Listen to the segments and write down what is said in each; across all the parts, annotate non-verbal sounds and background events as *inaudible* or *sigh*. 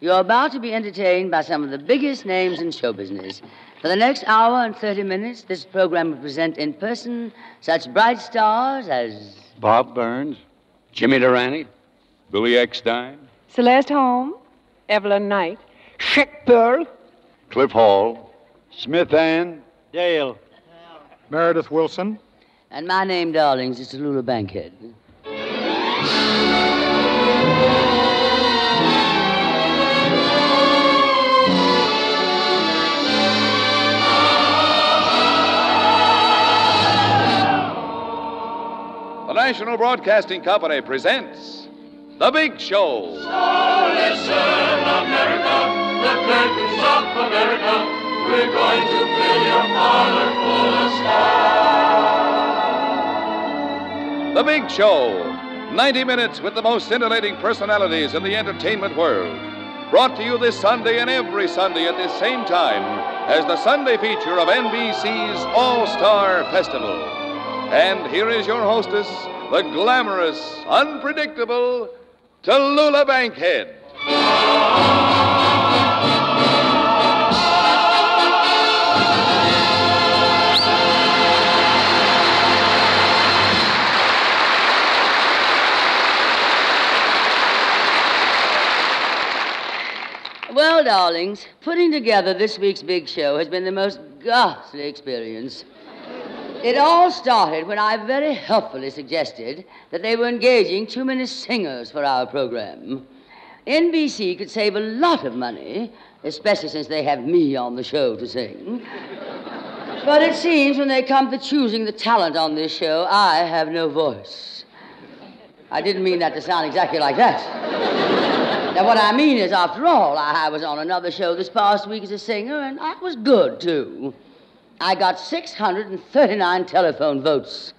You're about to be entertained by some of the biggest names in show business. For the next hour and 30 minutes, this program will present in person such bright stars as. Bob Burns, Jimmy Durante, Billy Eckstine, Celeste Holm, Evelyn Knight, Chick Pearl, Cliff Hall, Smith Ann, Dale, Meredith Willson. And my name, darlings, is Tallulah Bankhead. National Broadcasting Company presents The Big Show. listen, America, the curtains of America. We're going to fill your parlor full of stars. The Big Show. 90 minutes with the most scintillating personalities in the entertainment world. Brought to you this Sunday and every Sunday at this same time as the Sunday feature of NBC's All Star Festival. And here is your hostess, the glamorous, unpredictable Tallulah Bankhead. Well, darlings, putting together this week's big show has been the most ghastly experience. It all started when I very helpfully suggested that they were engaging too many singers for our program. NBC could save a lot of money, especially since they have me on the show to sing. But it seems when they come to choosing the talent on this show, I have no voice. I didn't mean that to sound exactly like that. Now, what I mean is, after all, I was on another show this past week as a singer, and I was good, too. I got 639 telephone votes.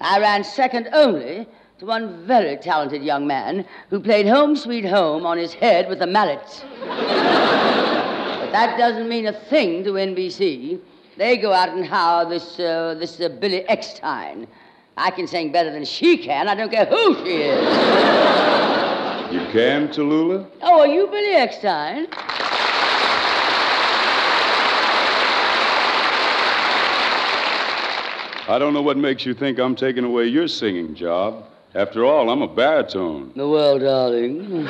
I ran second only to one very talented young man who played Home Sweet Home on his head with a mallet. but that doesn't mean a thing to NBC. They go out and hire this, uh, this uh, Billy Eckstine. I can sing better than she can. I don't care who she is. You can, Tallulah? Oh, are you Billy Eckstine? I don't know what makes you think I'm taking away your singing job. After all, I'm a baritone. The well, darling.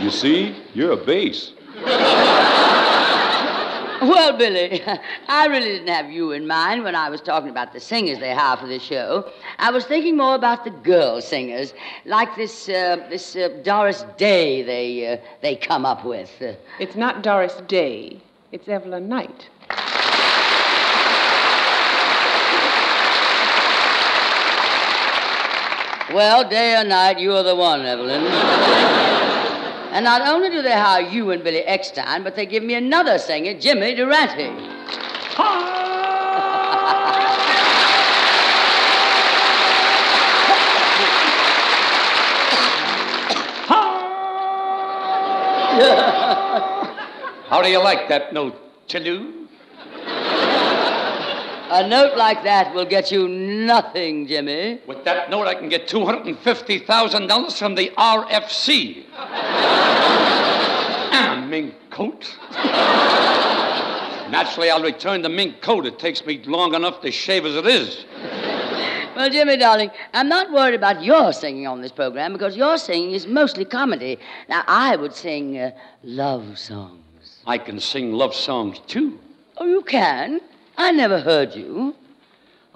You see, you're a bass. Well, Billy, *laughs* I really didn't have you in mind when I was talking about the singers they hire for the show. I was thinking more about the girl singers, like this uh, this uh, Doris Day they uh, they come up with. It's not Doris Day, it's Evelyn Knight. Well, day or night, you're the one, Evelyn. and not only do they hire you and Billy Eckstine, but they give me another singer, Jimmy Durante. how do you like that note, Chalou? A note like that will get you nothing, Jimmy. With that note, I can get $250,000 from the RFC. *laughs* ah, mink coat. *laughs* Naturally, I'll return the mink coat. It takes me long enough to shave as it is. Well, Jimmy, darling, I'm not worried about your singing on this program because your singing is mostly comedy. Now, I would sing uh, love songs. I can sing love songs, too. Oh, you can? I never heard you.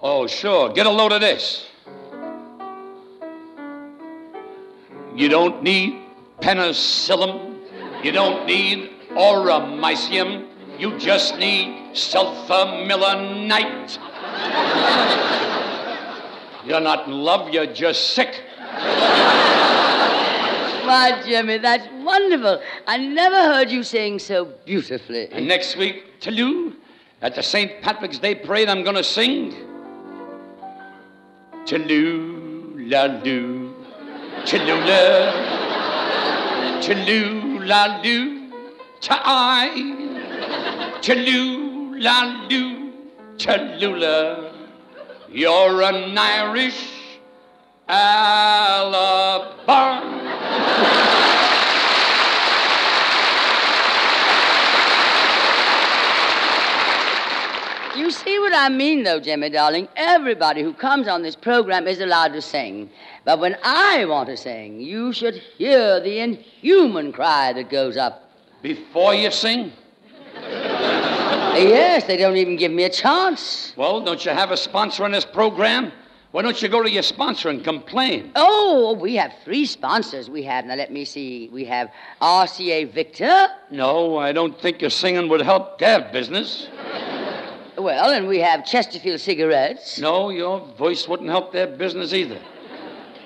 Oh, sure. Get a load of this. You don't need penicillin. You don't need aureomycin. You just need sulfanilamide. You're not in love, you're just sick. Why, Jimmy, that's wonderful. I never heard you sing so beautifully. And next week, Toulouse, at the St. Patrick's Day parade, I'm going to sing. La loo, Toulouse, la loo, ta-I, Toulouse, la loo, Toulouse. You're an Irish Alabama. You see what I mean, though, Jimmy, darling? Everybody who comes on this program is allowed to sing. But when I want to sing, you should hear the inhuman cry that goes up. Before you sing? Yes, they don't even give me a chance. Well, don't you have a sponsor on this program? Why don't you go to your sponsor and complain? Oh, we have three sponsors. We have, now let me see, we have RCA Victor. No, I don't think your singing would help their business. Well, and we have Chesterfield Cigarettes. No, your voice wouldn't help their business either.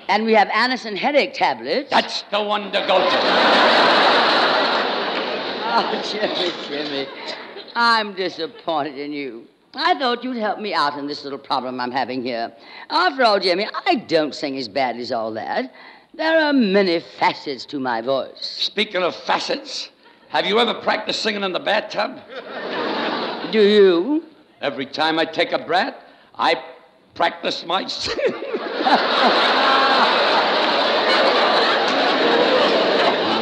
And we have Anacin Headache Tablets. That's the one to go to. Oh, Jimmy, Jimmy. I'm disappointed in you. I thought you'd help me out in this little problem I'm having here. After all, Jimmy, I don't sing as badly as all that. There are many facets to my voice. Speaking of facets, have you ever practiced singing in the bathtub? Do you? Every time I take a breath, I practice my *laughs* singing.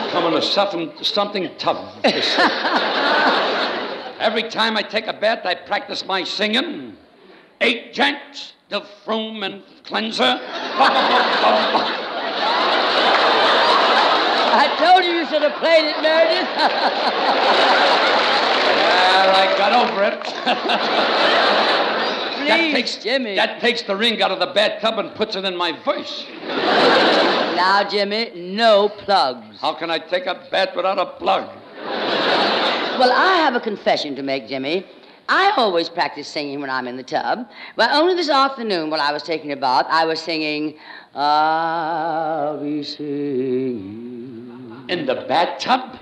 Coming to something, something tough. *laughs* Every time I take a bath, I practice my singing. Eight janks, the froom and cleanser. *laughs* I told you you should have played it, Meredith. There, I got over it. *laughs* that takes, Jimmy. That takes the ring out of the bathtub and puts it in my voice. Now, Jimmy, no plugs. How can I take a bath without a plug? Well, I have a confession to make, Jimmy. I always practice singing when I'm in the tub. But only this afternoon, while I was taking a bath, I was singing, I'll be singing. In the bathtub?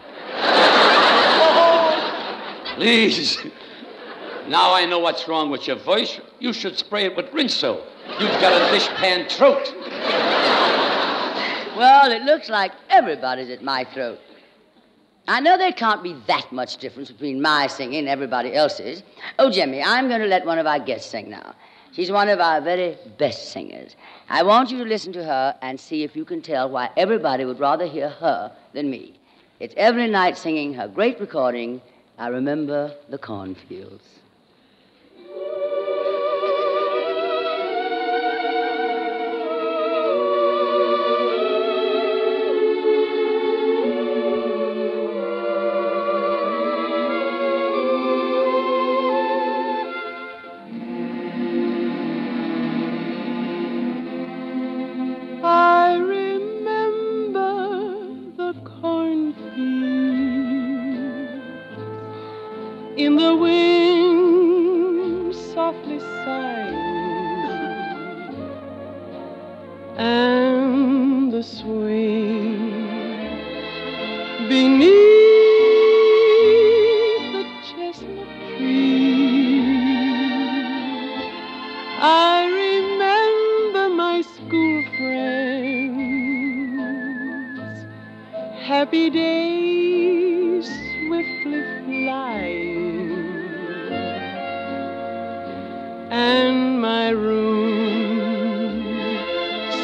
*laughs* Please. Now I know what's wrong with your voice. You should spray it with Rinso. You've got a dishpan throat. Well, it looks like everybody's at my throat. I know there can't be that much difference between my singing and everybody else's. Oh, Jimmy, I'm going to let one of our guests sing now. She's one of our very best singers. I want you to listen to her and see if you can tell why everybody would rather hear her than me. It's Evelyn Knight singing her great recording, I Remember the Cornfields. I remember my school friends, happy days swiftly flying, and my room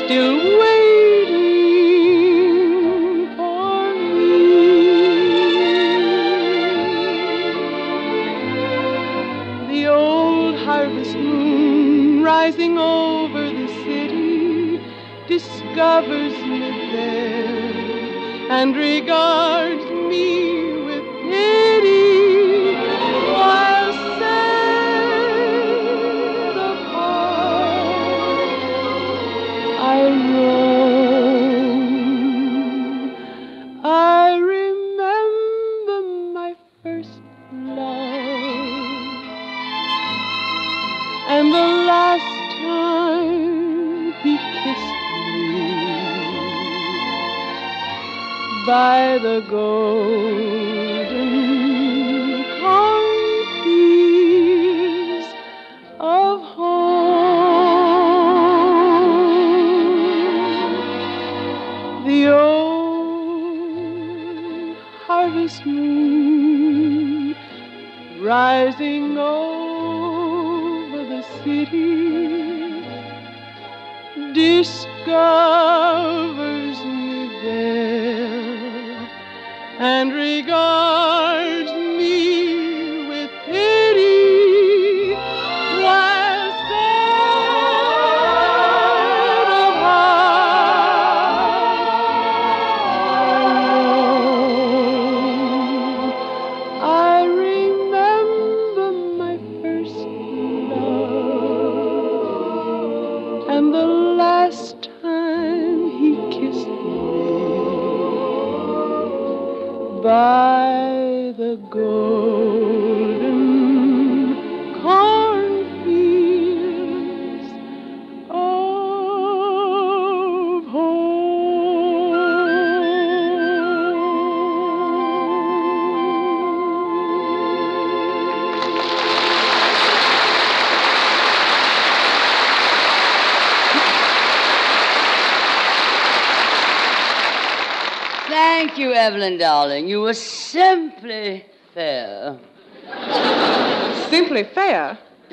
still discovers me there and regards by the golden cornfields of home. The old harvest moon rising over the city discovers and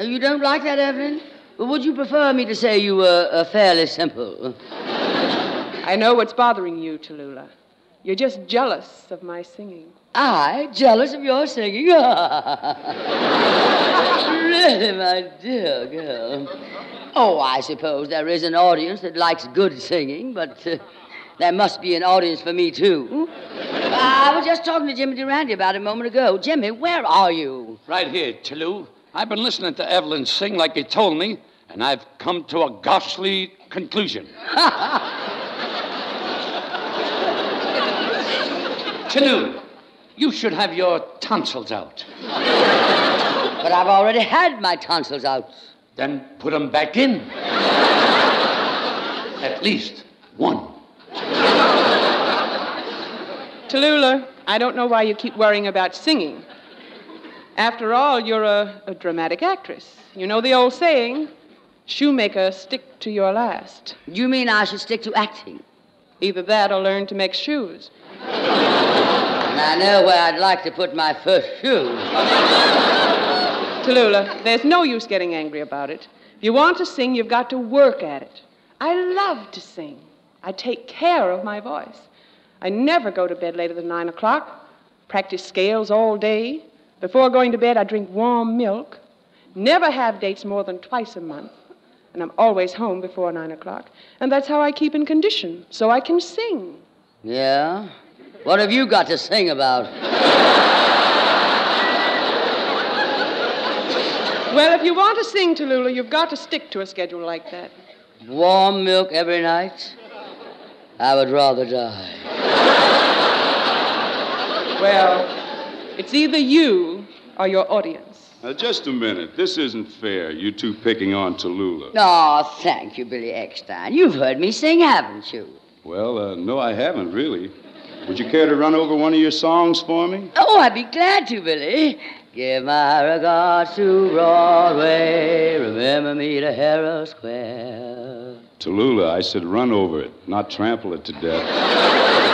you don't like that, Evelyn? Well, would you prefer me to say you were uh, fairly simple? *laughs* I know what's bothering you, Tallulah. You're just jealous of my singing. I jealous of your singing? *laughs* really, my dear girl. Oh, I suppose there is an audience that likes good singing, but uh, there must be an audience for me, too. I was just talking to Jimmy Durante about it a moment ago. Jimmy, where are you? Right here, Tallulah. I've been listening to Evelyn sing like you told me, and I've come to a ghastly conclusion. *laughs* Tallulah, you should have your tonsils out. But I've already had my tonsils out. Then put them back in. At least one. Tallulah, I don't know why you keep worrying about singing. After all, you're a, a dramatic actress. You know the old saying shoemaker, stick to your last. You mean I should stick to acting? Either that or learn to make shoes. And I know where I'd like to put my first shoe. Tallulah, there's no use getting angry about it. If you want to sing, you've got to work at it. I love to sing. I take care of my voice. I never go to bed later than nine o'clock. Practice scales all day. Before going to bed, I drink warm milk. Never have dates more than twice a month. And I'm always home before nine o'clock. And that's how I keep in condition, so I can sing. Yeah? What have you got to sing about? Well, if you want to sing, Tallulah, you've got to stick to a schedule like that. Warm milk every night? I would rather die. Well, it's either you or your audience. Now, just a minute. This isn't fair, you two picking on Tallulah. Oh, thank you, Billy Eckstine. You've heard me sing, haven't you? Well, uh, no, I haven't, really. Would you care to run over one of your songs for me? Oh, I'd be glad to, Billy. Give my regards to Broadway. Remember me to Herald Square. Tallulah, I said run over it, not trample it to death. *laughs*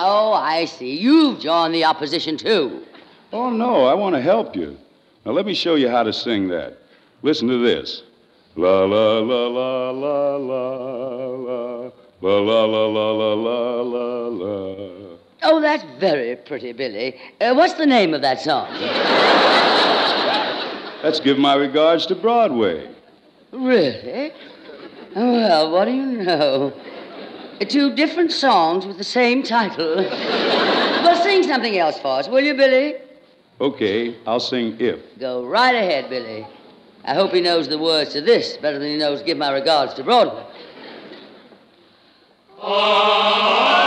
Oh, I see. You've joined the opposition, too. Oh, no, I want to help you. Now, let me show you how to sing that. Listen to this. La la la la la la la. La la la la la la la la. Oh, that's very pretty, Billy. Uh, what's the name of that song? Let's give my regards to Broadway. Really? Well, what do you know? Two different songs with the same title. well, sing something else for us, will you, Billy? Okay, I'll sing If. Go right ahead, Billy. I hope he knows the words to this better than he knows Give My Regards to Broadway. If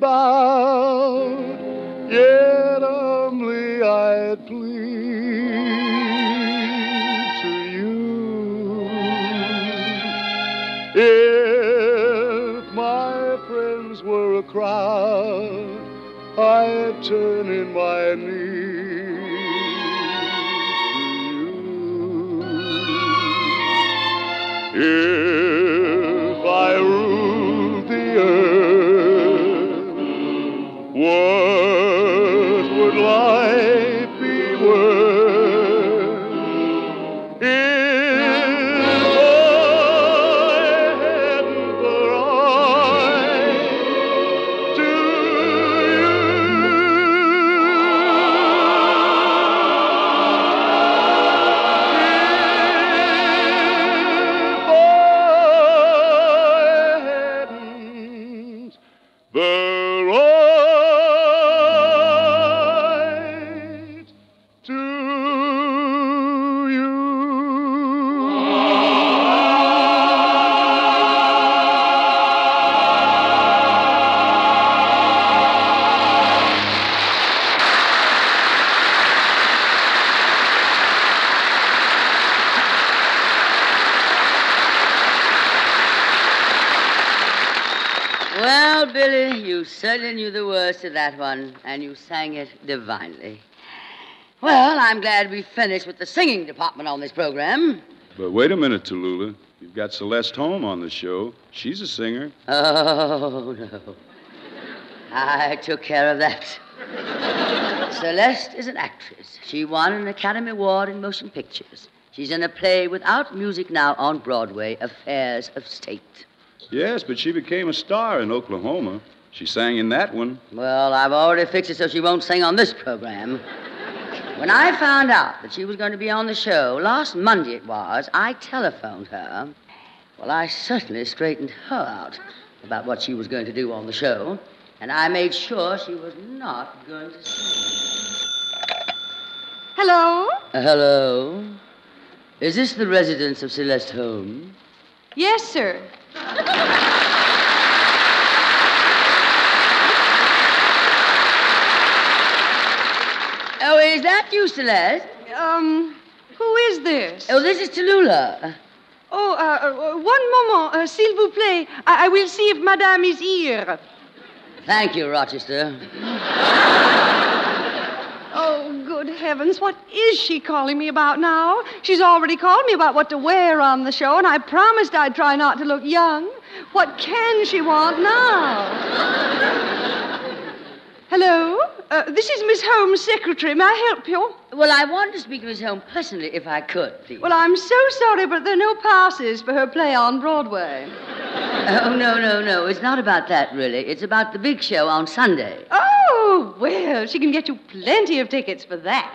bowed, yet humbly I'd plead to you. If my friends were a crowd, I'd turn in my knees and you sang it divinely. Well, I'm glad we finished with the singing department on this program. But wait a minute, Tallulah. You've got Celeste Holm on the show. She's a singer. Oh, no. I took care of that. Celeste is an actress. She won an Academy Award in motion pictures. She's in a play without music now on Broadway, Affairs of State. Yes, but she became a star in Oklahoma. She sang in that one. Well, I've already fixed it so she won't sing on this program. When I found out that she was going to be on the show, last Monday it was, I telephoned her. Well, I certainly straightened her out about what she was going to do on the show, and I made sure she was not going to sing. Hello? Uh, hello? Is this the residence of Celeste Holmes? Yes, sir. *laughs* Oh, is that you, Celeste? Um, who is this? Oh, this is Tallulah. Oh, uh, uh, one moment, uh, s'il vous plaît. I, I will see if Madame is here. Thank you, Rochester. Oh, good heavens, what is she calling me about now? She's already called me about what to wear on the show, and I promised I'd try not to look young. What can she want now? Hello? Uh, this is Miss Holmes' secretary. May I help you? Well, I wanted to speak to Miss Holmes personally, if I could, please. Well, I'm so sorry, but there are no passes for her play on Broadway. *laughs* Oh, no, no, no. It's not about that, really. It's about the big show on Sunday. Oh, well, she can get you plenty of tickets for that.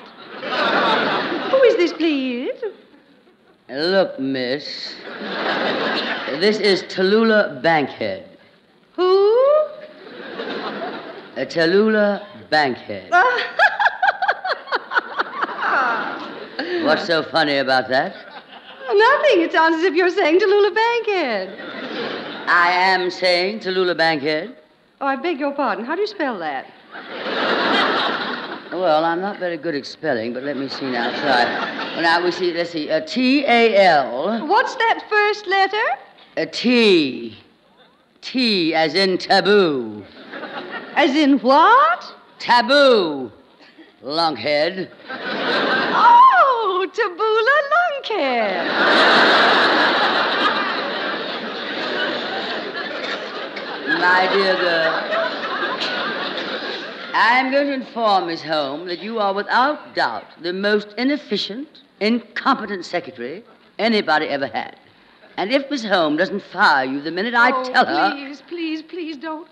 Who is this, please? Look, miss. this is Tallulah Bankhead. Who? Uh, Tallulah Bankhead. *laughs* What's so funny about that? Nothing. It sounds as if you're saying Tallulah Bankhead. I am saying Tallulah Bankhead. Oh, I beg your pardon. How do you spell that? Well, I'm not very good at spelling, but let me see now. Try. Well, now we see. Let's see. Uh, T A L. What's that first letter? A T. T as in taboo. As in what? Taboo. Lunkhead. Oh, Tabula Lunkhead. My dear girl, I'm going to inform Miss Holmes that you are without doubt the most inefficient, incompetent secretary anybody ever had. And if Miss Holmes doesn't fire you the minute I oh, tell her. Please, please, please don't.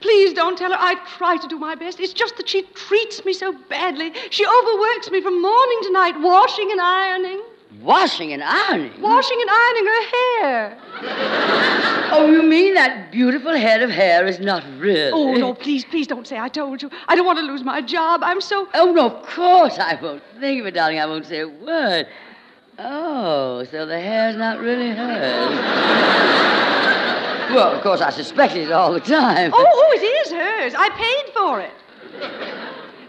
Please don't tell her. I try to do my best. It's just that she treats me so badly. She overworks me from morning to night, washing and ironing. Washing and ironing? Washing and ironing her hair. Oh, you mean that beautiful head of hair is not real? Oh, no, please, please don't say I told you. I don't want to lose my job. I'm so. Oh, no, of course I won't. Think of it, darling. I won't say a word. Oh, so the hair's not really hers. well, of course, I suspected it all the time. Oh, oh, it is hers. I paid for it.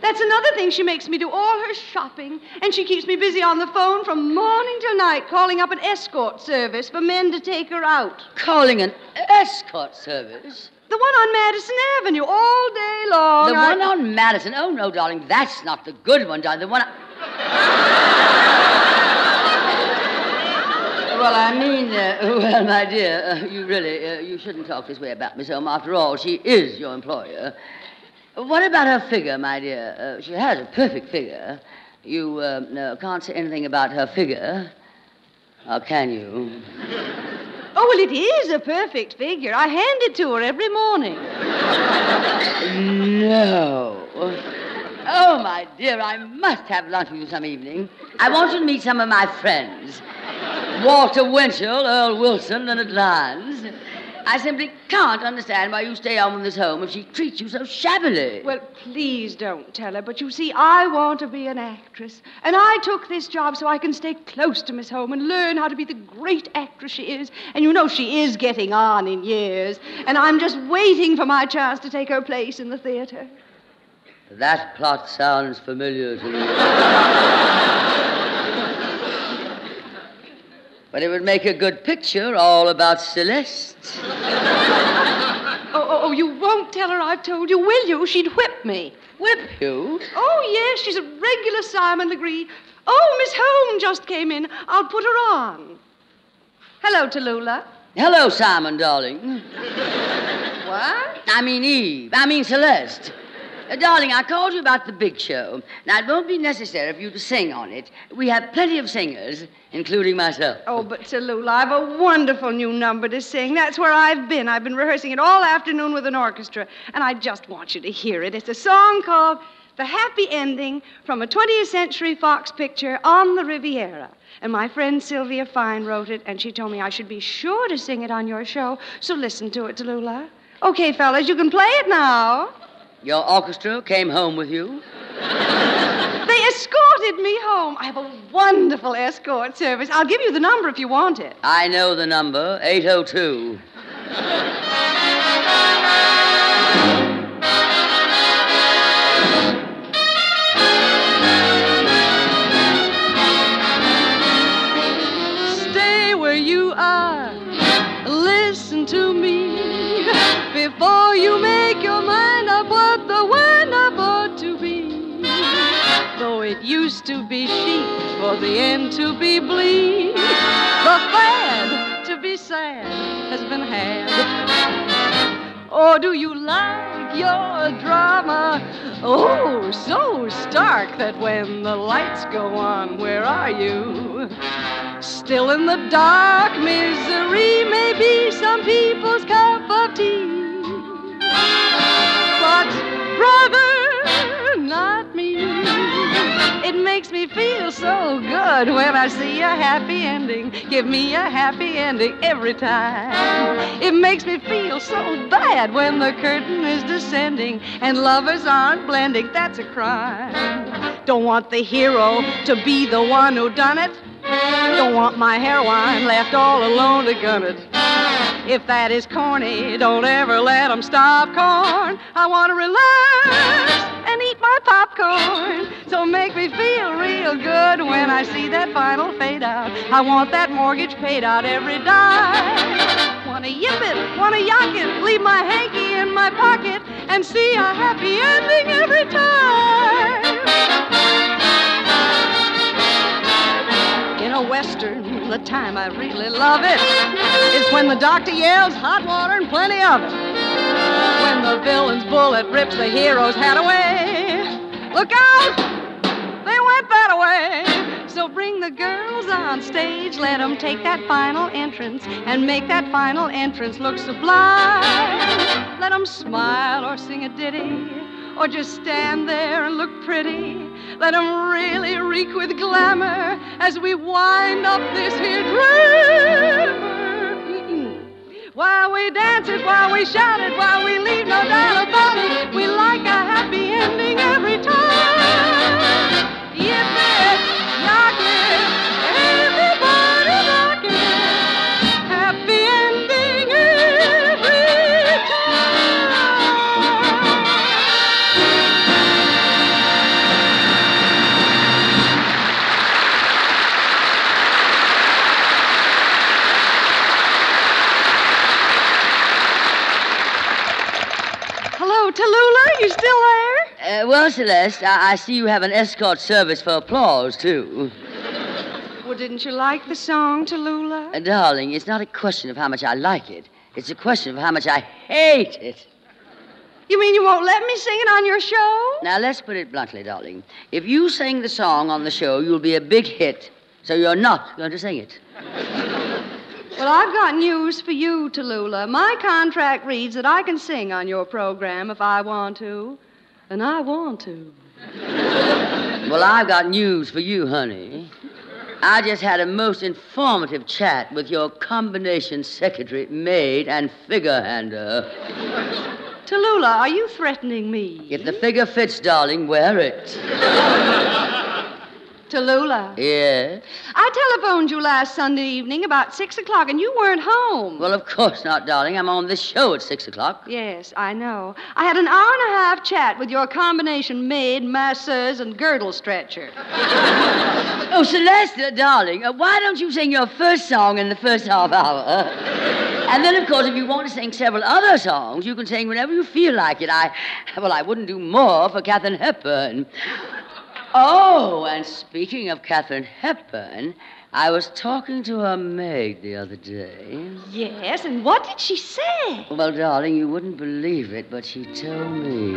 That's another thing. She makes me do all her shopping, and she keeps me busy on the phone from morning till night, calling up an escort service for men to take her out. Calling an escort service? The one on Madison Avenue all day long. The I- one on Madison? Oh, no, darling, that's not the good one, darling. The one. I... Well, I mean, uh, *laughs* well, my dear, uh, you really, uh, you shouldn't talk this way about Miss Holmes. After all, she is your employer. What about her figure, my dear? Uh, she has a perfect figure. You uh, no, can't say anything about her figure, or can you? Oh, well, it is a perfect figure. I hand it to her every morning. No. Oh, my dear, I must have lunch with you some evening. I want you to meet some of my friends Walter Winchell, Earl Wilson, Leonard Lyons. I simply can't understand why you stay on with Miss Holm if she treats you so shabbily. Well, please don't tell her. But you see, I want to be an actress. And I took this job so I can stay close to Miss Holm and learn how to be the great actress she is. And you know she is getting on in years. And I'm just waiting for my chance to take her place in the theater. That plot sounds familiar to me. *laughs* but it would make a good picture all about Celeste. *laughs* Oh, oh, oh, you won't tell her I've told you, will you? She'd whip me. Whip you? Oh, yes, she's a regular Simon Legree. Oh, Miss Holm just came in. I'll put her on. Hello, Tallulah. Hello, Simon, darling. What? I mean Eve. I mean Celeste. Uh, darling, I called you about the big show. Now, it won't be necessary for you to sing on it. We have plenty of singers, including myself. Oh, but Tallulah, I've a wonderful new number to sing. That's where I've been. I've been rehearsing it all afternoon with an orchestra, and I just want you to hear it. It's a song called The Happy Ending from a 20th Century Fox picture on the Riviera. And my friend Sylvia Fine wrote it, and she told me I should be sure to sing it on your show. So listen to it, Tallulah. Okay, fellas, you can play it now. Your orchestra came home with you? They escorted me home. I have a wonderful escort service. I'll give you the number if you want it. I know the number 802. Stay where you are. Listen to me before you make it used to be chic for the end to be bleak, the fad to be sad has been had. Or do you like your drama? Oh, so stark that when the lights go on, where are you? Still in the dark, misery may be some people's cup of tea. But, brother, not me. It makes me feel so good when I see a happy ending. Give me a happy ending every time. It makes me feel so bad when the curtain is descending and lovers aren't blending. That's a crime. Don't want the hero to be the one who done it. Don't want my heroine left all alone to gun it. If that is corny, don't ever let 'em stop corn. I want to relax and eat my popcorn. So make me feel real good when I see that final fade out. I want that mortgage paid out every dime. Wanna yip it, wanna yak it, leave my hanky in my pocket, and see a happy ending every time. Western, the time I really love it is when the doctor yells hot water and plenty of it. When the villain's bullet rips the hero's hat away. Look out! They went that way. So bring the girls on stage, let 'em take that final entrance and make that final entrance look sublime. Let 'em smile or sing a ditty or just stand there and look pretty. Let 'em really reek with glamour as we wind up this here drama. While we dance it, while we shout it, while we leave no doubt about it, we like a happy ending every time. Uh, well, Celeste, I-, I see you have an escort service for applause, too. Well, didn't you like the song, Tallulah? Uh, darling, it's not a question of how much I like it. It's a question of how much I hate it. You mean you won't let me sing it on your show? Now, let's put it bluntly, darling. If you sing the song on the show, you'll be a big hit. So you're not going to sing it. Well, I've got news for you, Tallulah. My contract reads that I can sing on your program if I want to. And I want to. Well, I've got news for you, honey. I just had a most informative chat with your combination secretary, maid, and figure hander. Tallulah, are you threatening me? If the figure fits, darling, wear it. Tallulah. Yes? I telephoned you last Sunday evening about six o'clock, and you weren't home. Well, of course not, darling. I'm on this show at six o'clock. Yes, I know. I had an hour and a half chat with your combination maid, masseuse, and girdle stretcher. *laughs* Oh, Celeste, darling, uh, why don't you sing your first song in the first half hour? *laughs* and then, of course, if you want to sing several other songs, you can sing whenever you feel like it. I, well, I wouldn't do more for Katharine Hepburn. Oh, and speaking of Katharine Hepburn, I was talking to her maid the other day. Yes, and what did she say? Well, darling, you wouldn't believe it, but she told me.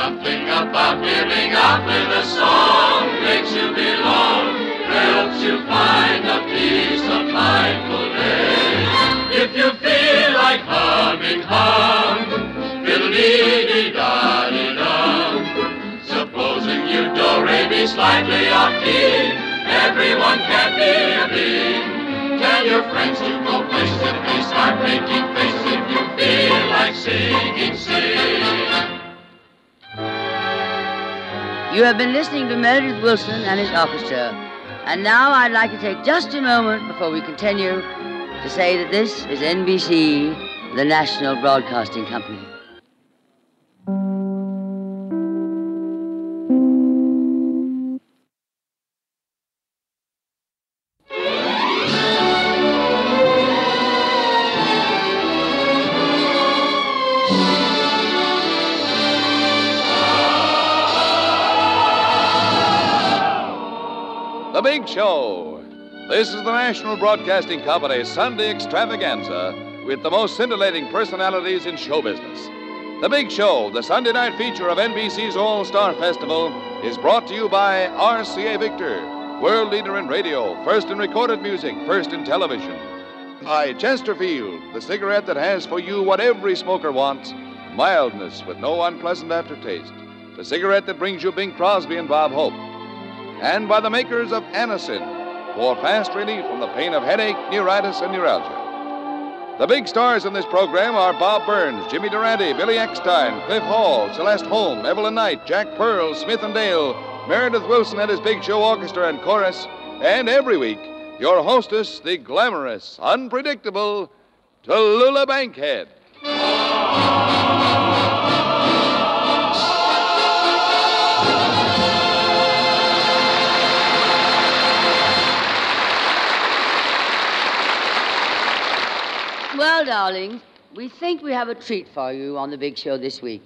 Something about giving out with a song makes you belong, helps you find a peace of mindful day. If you feel like humming, hum, fiddle-dee-dee-da-dee-dum. Supposing you do re mi slightly off key, everyone can hear me. Tell your friends to go places and they start making faces if you feel like singing, sing. You have been listening to Meredith Willson and his orchestra. And now I'd like to take just a moment before we continue to say that this is NBC, the National Broadcasting Company. Show. This is the National Broadcasting Company's Sunday extravaganza with the most scintillating personalities in show business. The Big Show, the Sunday night feature of NBC's All Star Festival, is brought to you by RCA Victor, world leader in radio, first in recorded music, first in television. By Chesterfield, the cigarette that has for you what every smoker wants mildness with no unpleasant aftertaste. The cigarette that brings you Bing Crosby and Bob Hope and by the makers of Anacin for fast relief from the pain of headache, neuritis, and neuralgia. The big stars in this program are Bob Burns, Jimmy Durante, Billy Eckstine, Cliff Hall, Celeste Holm, Evelyn Knight, Jack Pearl, Smith and Dale, Meredith Willson and his Big Show Orchestra and Chorus, and every week, your hostess, the glamorous, unpredictable Tallulah Bankhead. Well, darlings, we think we have a treat for you on the big show this week.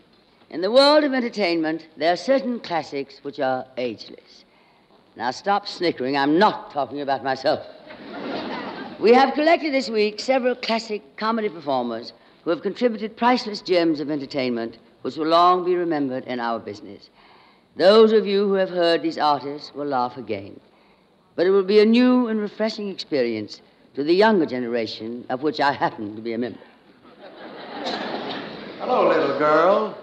In the world of entertainment, there are certain classics which are ageless. Now, stop snickering. I'm not talking about myself. we have collected this week several classic comedy performers who have contributed priceless gems of entertainment which will long be remembered in our business. Those of you who have heard these artists will laugh again. But it will be a new and refreshing experience to the younger generation, of which I happen to be a member. Hello, little girl.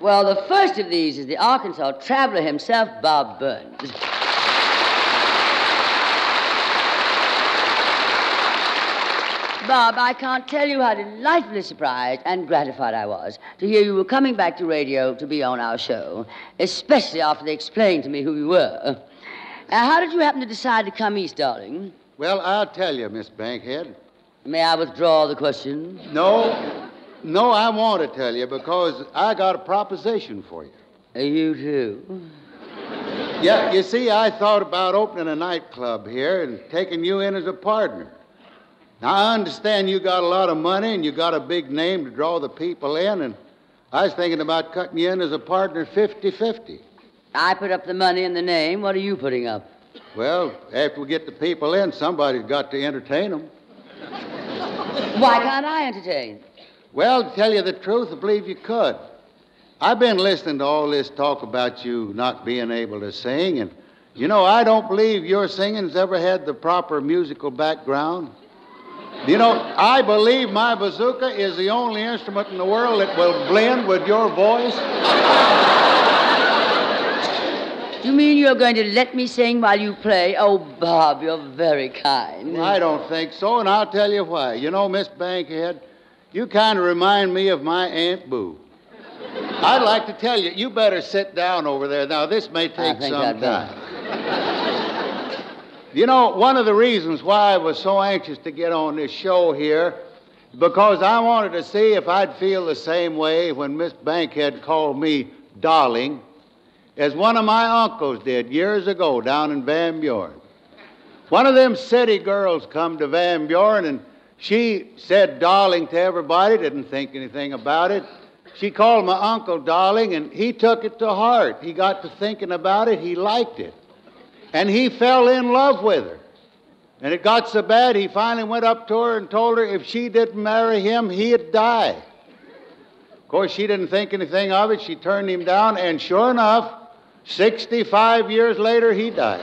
Well, the first of these is the Arkansas traveler himself, Bob Burns. Bob, I can't tell you how delightfully surprised and gratified I was to hear you were coming back to radio to be on our show, especially after they explained to me who you were. Now, how did you happen to decide to come east, darling? Well, I'll tell you, Miss Bankhead. May I withdraw the question? No, no, I want to tell you because I got a proposition for you. You too. Yeah, you see, I thought about opening a nightclub here and taking you in as a partner. Now, I understand you got a lot of money and you got a big name to draw the people in, and I was thinking about cutting you in as a partner 50 50. I put up the money and the name. What are you putting up? Well, after we get the people in, somebody's got to entertain them. Why can't I entertain? Well, to tell you the truth, I believe you could. I've been listening to all this talk about you not being able to sing, and you know, I don't believe your singing's ever had the proper musical background. You know, I believe my bazooka is the only instrument in the world that will blend with your voice. You mean you're going to let me sing while you play? Oh, Bob, you're very kind. I don't think so, and I'll tell you why. You know, Miss Bankhead, you kind of remind me of my Aunt Boo. I'd like to tell you, you better sit down over there. Now, this may take think some time. You know, one of the reasons why I was so anxious to get on this show here, because I wanted to see if I'd feel the same way when Miss Bankhead called me darling, as one of my uncles did years ago down in Van Buren. One of them city girls come to Van Buren and she said darling to everybody, didn't think anything about it. She called my uncle darling and he took it to heart. He got to thinking about it, he liked it. And he fell in love with her. And it got so bad, he finally went up to her and told her if she didn't marry him, he'd die. Of course, she didn't think anything of it. She turned him down, and sure enough, 65 years later, he died.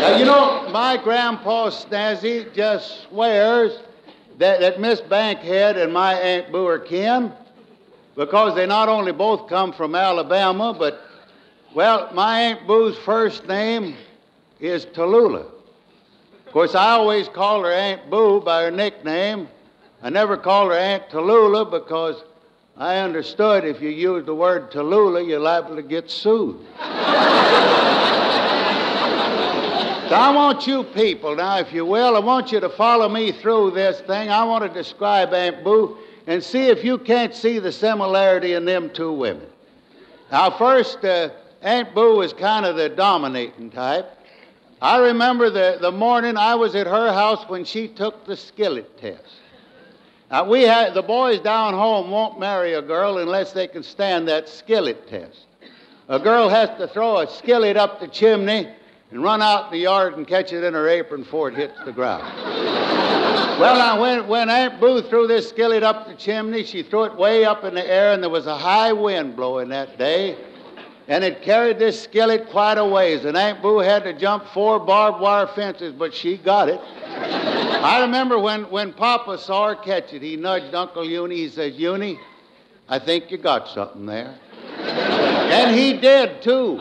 now, you know, my grandpa Snazzy just swears that, that Miss Bankhead and my Aunt Boo are kin because they not only both come from Alabama, but well, my Aunt Boo's first name is Tallulah. Of course, I always call her Aunt Boo by her nickname. I never called her Aunt Tallulah because I understood if you use the word Tallulah, you're liable to get sued. So I want you people, now, if you will, I want you to follow me through this thing. I want to describe Aunt Boo and see if you can't see the similarity in them two women. Now, first, uh, Aunt Boo was kind of the dominating type. I remember the, the morning I was at her house when she took the skillet test. Now, we had, the boys down home won't marry a girl unless they can stand that skillet test. A girl has to throw a skillet up the chimney and run out in the yard and catch it in her apron before it hits the ground. *laughs* well, now, when, when Aunt Boo threw this skillet up the chimney, she threw it way up in the air, and there was a high wind blowing that day, and it carried this skillet quite a ways, and Aunt Boo had to jump four barbed wire fences, but she got it. I remember when, when Papa saw her catch it, he nudged Uncle Uni. He says, Uni, I think you got something there. and he did, too.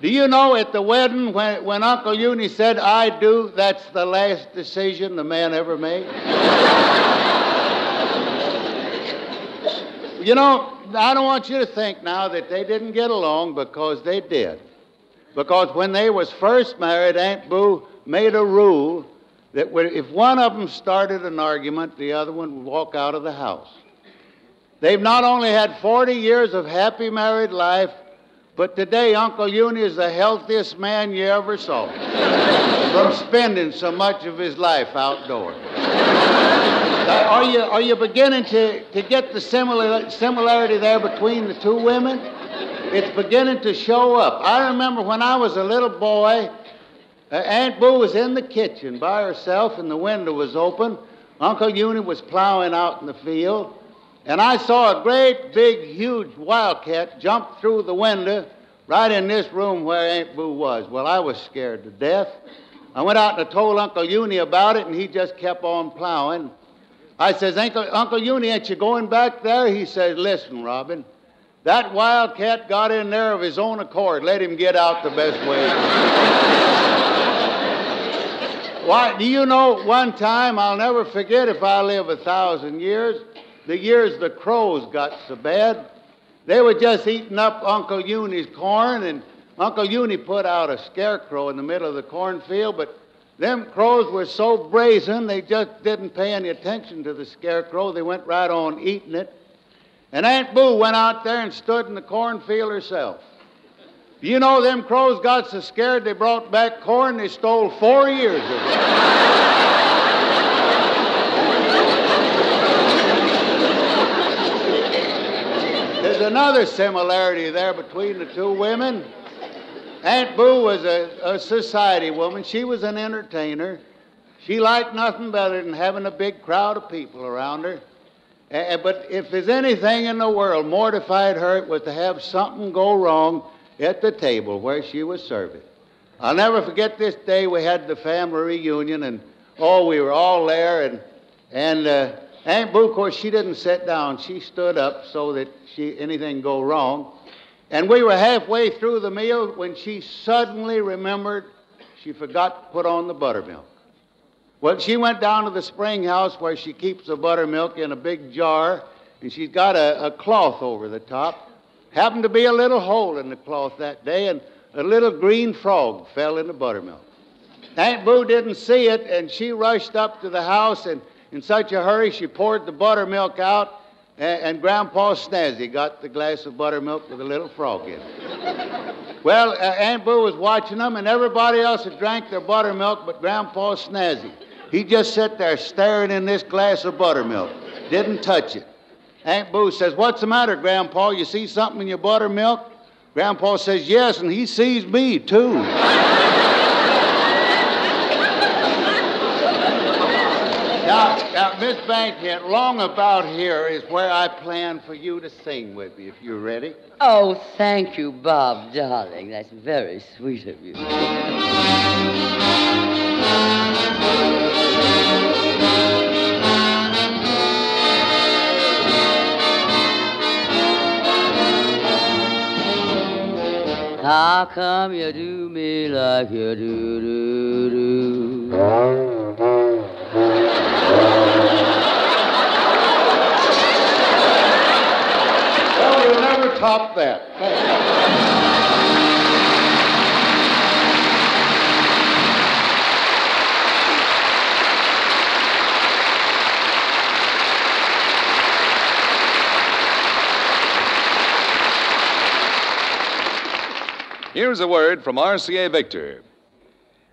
Do you know at the wedding when, when Uncle Uni said, I do, that's the last decision the man ever made? You know, I don't want you to think now that they didn't get along because they did. because when they was first married, Aunt Boo made a rule that if one of them started an argument, the other one would walk out of the house. They've not only had 40 years of happy married life, but today Uncle Uni is the healthiest man you ever saw from spending so much of his life outdoors. Uh, Are you, are you beginning to, to get the similar, similarity there between the two women? It's beginning to show up. I remember when I was a little boy, uh, Aunt Boo was in the kitchen by herself and the window was open. Uncle Uni was plowing out in the field. And I saw a great, big, huge wildcat jump through the window right in this room where Aunt Boo was. Well, I was scared to death. I went out and told Uncle Uni about it, and he just kept on plowing. I says, Uncle, Uncle Uni, ain't you going back there? He says, Listen, Robin, that wildcat got in there of his own accord. Let him get out the best way. Why, do you know one time, I'll never forget if I live a thousand years, the years the crows got so bad. They were just eating up Uncle Uni's corn, and Uncle Uni put out a scarecrow in the middle of the cornfield, but them crows were so brazen they just didn't pay any attention to the scarecrow. They went right on eating it. And Aunt Boo went out there and stood in the cornfield herself. You know them crows got so scared they brought back corn they stole four years it? *laughs* There's another similarity there between the two women. Aunt Boo was a, a society woman. She was an entertainer. She liked nothing better than having a big crowd of people around her. Uh, but if there's anything in the world mortified her, it was to have something go wrong at the table where she was serving. I'll never forget this day we had the family reunion, and oh, we were all there, and and uh, Aunt Boo, of course, she didn't sit down. She stood up so that she anything go wrong. And we were halfway through the meal when she suddenly remembered she forgot to put on the buttermilk. Well, she went down to the spring house where she keeps the buttermilk in a big jar, and she's got a, a cloth over the top. Happened to be a little hole in the cloth that day, and a little green frog fell in the buttermilk. Aunt Boo didn't see it, and she rushed up to the house, and in such a hurry, she poured the buttermilk out, and, and Grandpa Snazzy got the glass of buttermilk with a little frog in it. Well, uh, Aunt Boo was watching them, and everybody else had drank their buttermilk but Grandpa Snazzy. He just sat there staring in this glass of buttermilk, didn't touch it. Aunt Boo says, What's the matter, Grandpa? You see something in your buttermilk? Grandpa says, Yes, and he sees me, too. Now, now, Miss Bankhead, long about here is where I plan for you to sing with me, if you're ready. Oh, thank you, Bob, darling. That's very sweet of you. How come you do me like you do, do, do? Well, you'll never top that. Here's a word from RCA Victor.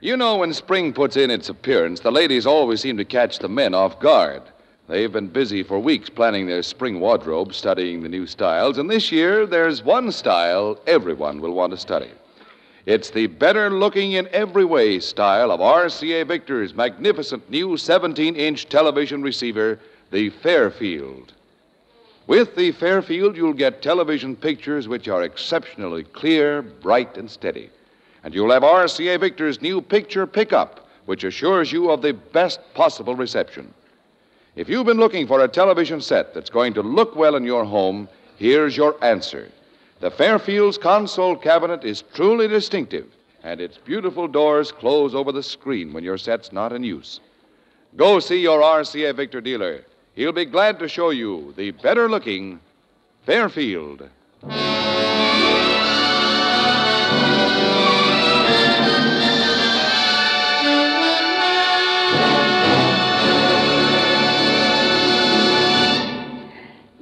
You know, when spring puts in its appearance, the ladies always seem to catch the men off guard. They've been busy for weeks planning their spring wardrobe, studying the new styles, and this year there's one style everyone will want to study. It's the better looking in every way style of RCA Victor's magnificent new 17 inch television receiver, the Fairfield. With the Fairfield, you'll get television pictures which are exceptionally clear, bright, and steady. And you'll have RCA Victor's new picture pickup, which assures you of the best possible reception. If you've been looking for a television set that's going to look well in your home, here's your answer. The Fairfield's console cabinet is truly distinctive, and its beautiful doors close over the screen when your set's not in use. Go see your RCA Victor dealer. He'll be glad to show you the better looking Fairfield.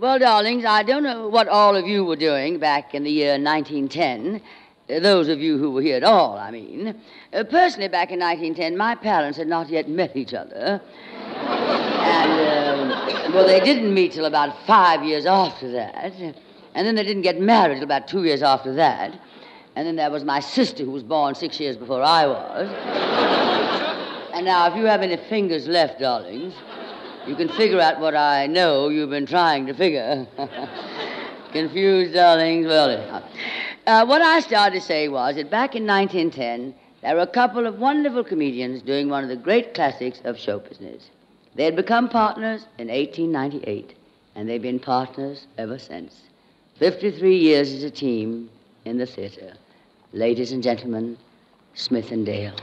Well, darlings, I don't know what all of you were doing back in the year 1910. Uh, Those of you who were here at all, I mean. Uh, personally, back in 1910, my parents had not yet met each other. And, um, well, they didn't meet till about five years after that. And then they didn't get married till about two years after that. And then there was my sister, who was born six years before I was. and now, if you have any fingers left, darlings, you can figure out what I know you've been trying to figure. *laughs* Confused, darlings? Well. Uh, what I started to say was that back in 1910, there were a couple of wonderful comedians doing one of the great classics of show business. They had become partners in 1898, and they've been partners ever since. 53 years as a team in the theater. Ladies and gentlemen, Smith and Dale.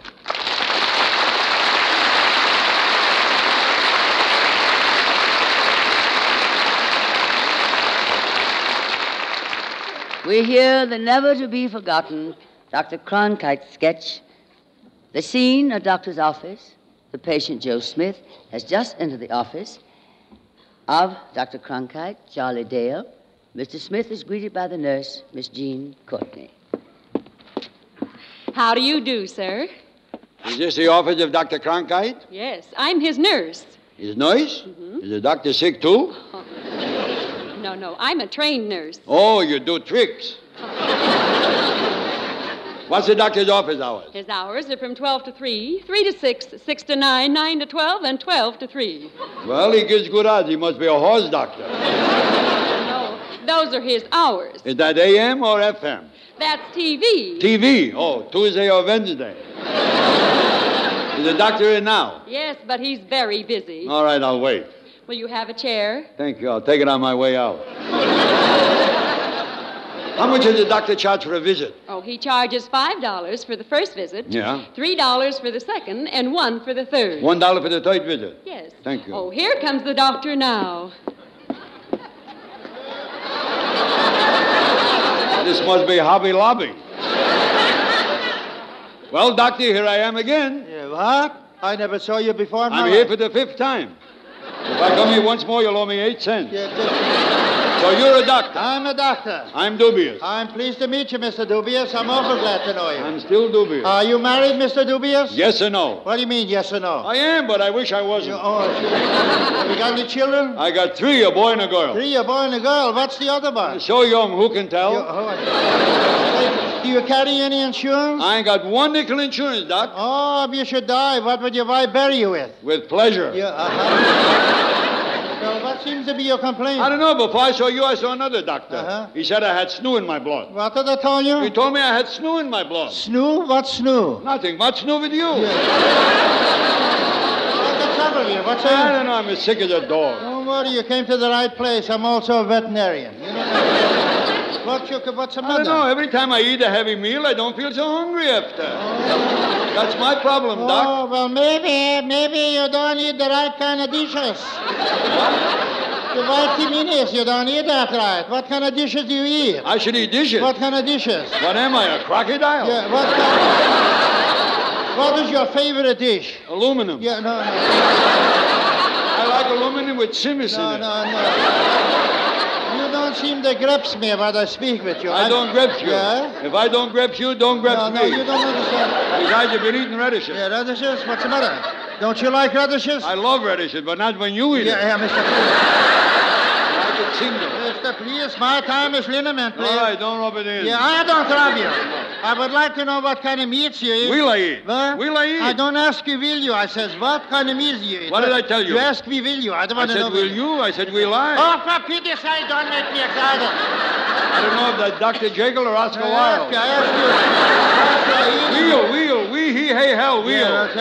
We hear the never to be forgotten Dr. Kronkhite sketch. The scene, a doctor's office. The patient, Joe Smith, has just entered the office of Dr. Kronkhite, Charlie Dale. Mr. Smith is greeted by the nurse, Miss Jean Courtney. How do you do, sir? Is this the office of Dr. Kronkhite? Yes, I'm his nurse. Is nice? Mm-hmm. Is the doctor sick too? *laughs* No, no, I'm a trained nurse. Oh, you do tricks. What's the doctor's office hours? His hours are from 12 to 3, 3 to 6, 6 to 9, 9 to 12, and 12 to 3. Well, he gives good odds. He must be a horse doctor. No, those are his hours. Is that AM or FM? That's TV. TV. Oh, Tuesday or Wednesday. Is the doctor in now? Yes, but he's very busy. All right, I'll wait. Will you have a chair? Thank you. I'll take it on my way out. *laughs* How much does the doctor charge for a visit? Oh, he charges $5 for the first visit, Yeah. $3 for the second, and 1 for the third. One dollar for the third visit. Yes. Thank you. Oh, here comes the doctor now. *laughs* This must be Hobby Lobby. *laughs* well, doctor, here I am again. Yeah, what? I never saw you before. in my I'm here for the fifth time. If I come here once more, you'll owe me eight cents. Yeah, just- So you're a doctor. I'm a doctor. I'm dubious. I'm pleased to meet you, Mr. Dubious. I'm awful glad to know you. I'm still dubious. Are you married, Mr. Dubious? Yes or no? What do you mean, yes or no? I am, but I wish I wasn't. You, Oh, oh you got any children? I got three, a boy and a girl. Three, a boy and a girl. What's the other one? So young, who can tell? Oh, Do you carry any insurance? I ain't got one nickel insurance, Doc. Oh, if you should die, what would your wife bury you with? With pleasure. Yeah, uh-huh. *laughs* well, what seems to be your complaint? I don't know. Before I saw you, I saw another doctor. Uh-huh. He said I had snoo in my blood. What did I tell you? He told me I had snoo in my blood. Snoo? What's snoo? Nothing. What's snoo with you? Yeah. What's the trouble here? What's I don't know. I'm as sick as a dog. Don't worry, you came to the right place. I'm also a veterinarian. You know what you, what's the I matter? don't know. Every time I eat a heavy meal, I don't feel so hungry after. That's my problem, oh, Doc. Oh, well, maybe, maybe you don't eat the right kind of dishes. The vitamins, you don't eat that right. What kind of dishes do you eat? I should eat dishes. What kind of dishes? What am I, a crocodile? Yeah, what kind What is your favorite dish? Aluminum. Yeah, no, no. I like aluminum with simis No, in it. no, no. You don't seem to grasp me when I speak with you. I don't grab you. Yeah? If I don't grab you, don't grab No, me. no, you don't understand. Besides, you've been eating radishes. Yeah, radishes? What's the matter? Don't you like radishes? I love radishes, but not when you eat Yeah, it. yeah, Mr. I can sing them. Mr. Please, my time is liniment, please. All right, don't rub it in. Yeah, I don't rob you. I would like to know what kind of meats you eat. Will I eat? What? Will I eat? I don't ask you, will you? I says, what kind of meats you eat? What did I tell you? You ask me, will you? I don't I want to said, know. will you? I said, will *laughs* I? Oh, for pity's sake, don't make me excited. I don't know if that's Dr. Jekyll or Oscar I Wilde. I ask you. I ask you, *laughs* Wheel, wheel, wee, he, hey, hell, wheel. Yeah, it.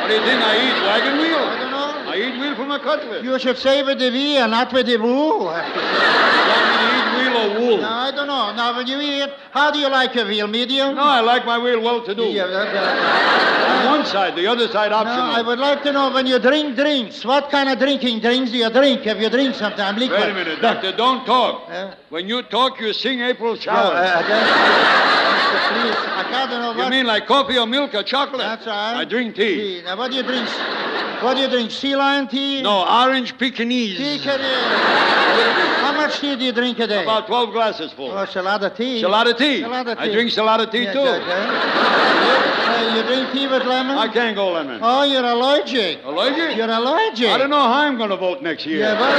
What do you think I eat? Wagon I wheel? don't know. I eat wheel from a cutlet. You should say with the V and not with the woo. *laughs* Want me to eat wheel or wool? No, I don't know. Now, when you eat, it, how do you like your veal? Medium? No, I like my wheel well to do. Yeah, that, that. On one side, the other side No. I would like to know when you drink drinks, what kind of drinking drinks do you drink? If you drink sometime, liquid. Wait a minute, doctor, don't talk. Yeah. When you talk, you sing April Yeah, Showers. uh, please, I can't know what. you mean like coffee or milk or chocolate? That's right. I drink tea. Tea. Now, what do you drink? What do you drink? Sea lion tea? No, orange Pekingese. Tea can you- How much tea do you drink a day? About 12 glasses full. Oh, it's a lot of tea. It's a lot of tea. A lot of tea. I drink a lot of tea, Yes, too. okay. Uh, you drink tea with lemon? I can't go lemon. Oh, you're allergic. Allergic? You're allergic. I don't know how I'm going to vote next year. Yeah, but...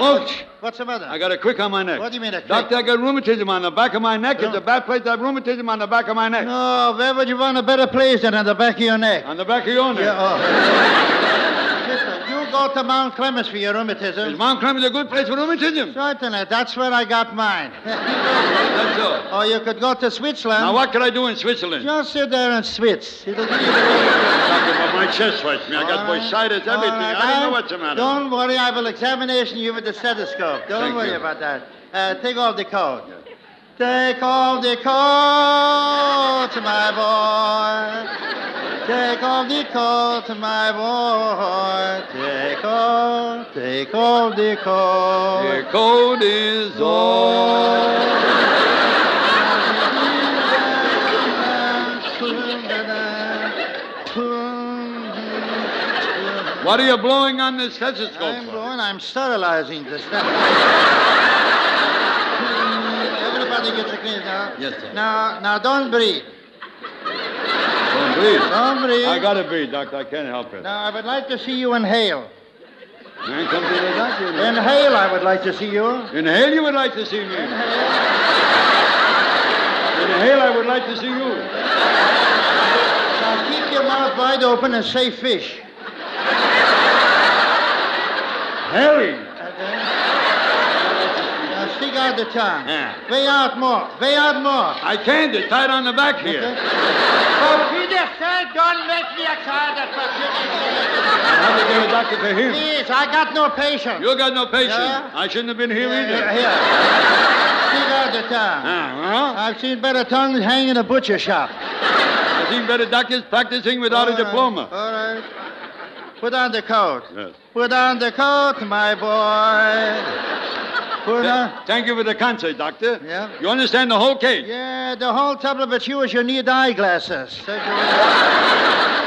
Ouch! What's the matter? I got a crick on my neck. What do you mean a crick? Doctor, I got rheumatism on the back of my neck. It's a bad place to have rheumatism on the back of my neck. No, where would you want a better place than on the back of your neck? On the back of your neck. Yeah, oh. Go to Mount Clemens for your rheumatism. Is Mount Clemens a good place for rheumatism? Certainly, that's where I got mine. *laughs* That's all. or you could go to Switzerland. Now, what could I do in Switzerland? Just sit there and switch. It'll give you the Doctor, my chest hurts me. I got right. bursitis, everything. Right, I don't know what's the matter. Don't worry, I will examination you with the stethoscope. Don't Thank worry you. about that. Uh, take off the coat. Take off the coat, my boy. Take off the coat, my boy. Take off, take off the coat. The coat is on. What are you blowing on the stethoscope I'm for? going, I'm sterilizing the stuff. *laughs* Everybody gets a clean now. Yes, sir. Now, now don't breathe. Don't breathe. Don't breathe. I gotta breathe, doctor. I can't help it. Now, I would like to see you inhale. Man, come to the doctor. Inhale, I would like to see you. Inhale, you would like to see me. Inhale, I would like to see you. Now, keep your mouth wide open and say fish. Harry. Now, stick out the tongue. Yeah. Way out more. Way out more. I can't. It's tied on the back here. Oh, Peter said, don't make me excited for I have to get a doctor for him. Please, I got no patience. You got no patience. Yeah? I shouldn't have been here Here, either. here. Stick out the tongue. Ah, I've seen better tongues hang in a butcher shop. I've seen better doctors practicing without a All right, diploma. All right. Put on the coat. Yes. Put on the coat, my boy. Thank you for the concert, doctor. Yeah. You understand the whole case? Yeah, the whole trouble with you is you need eyeglasses. *laughs*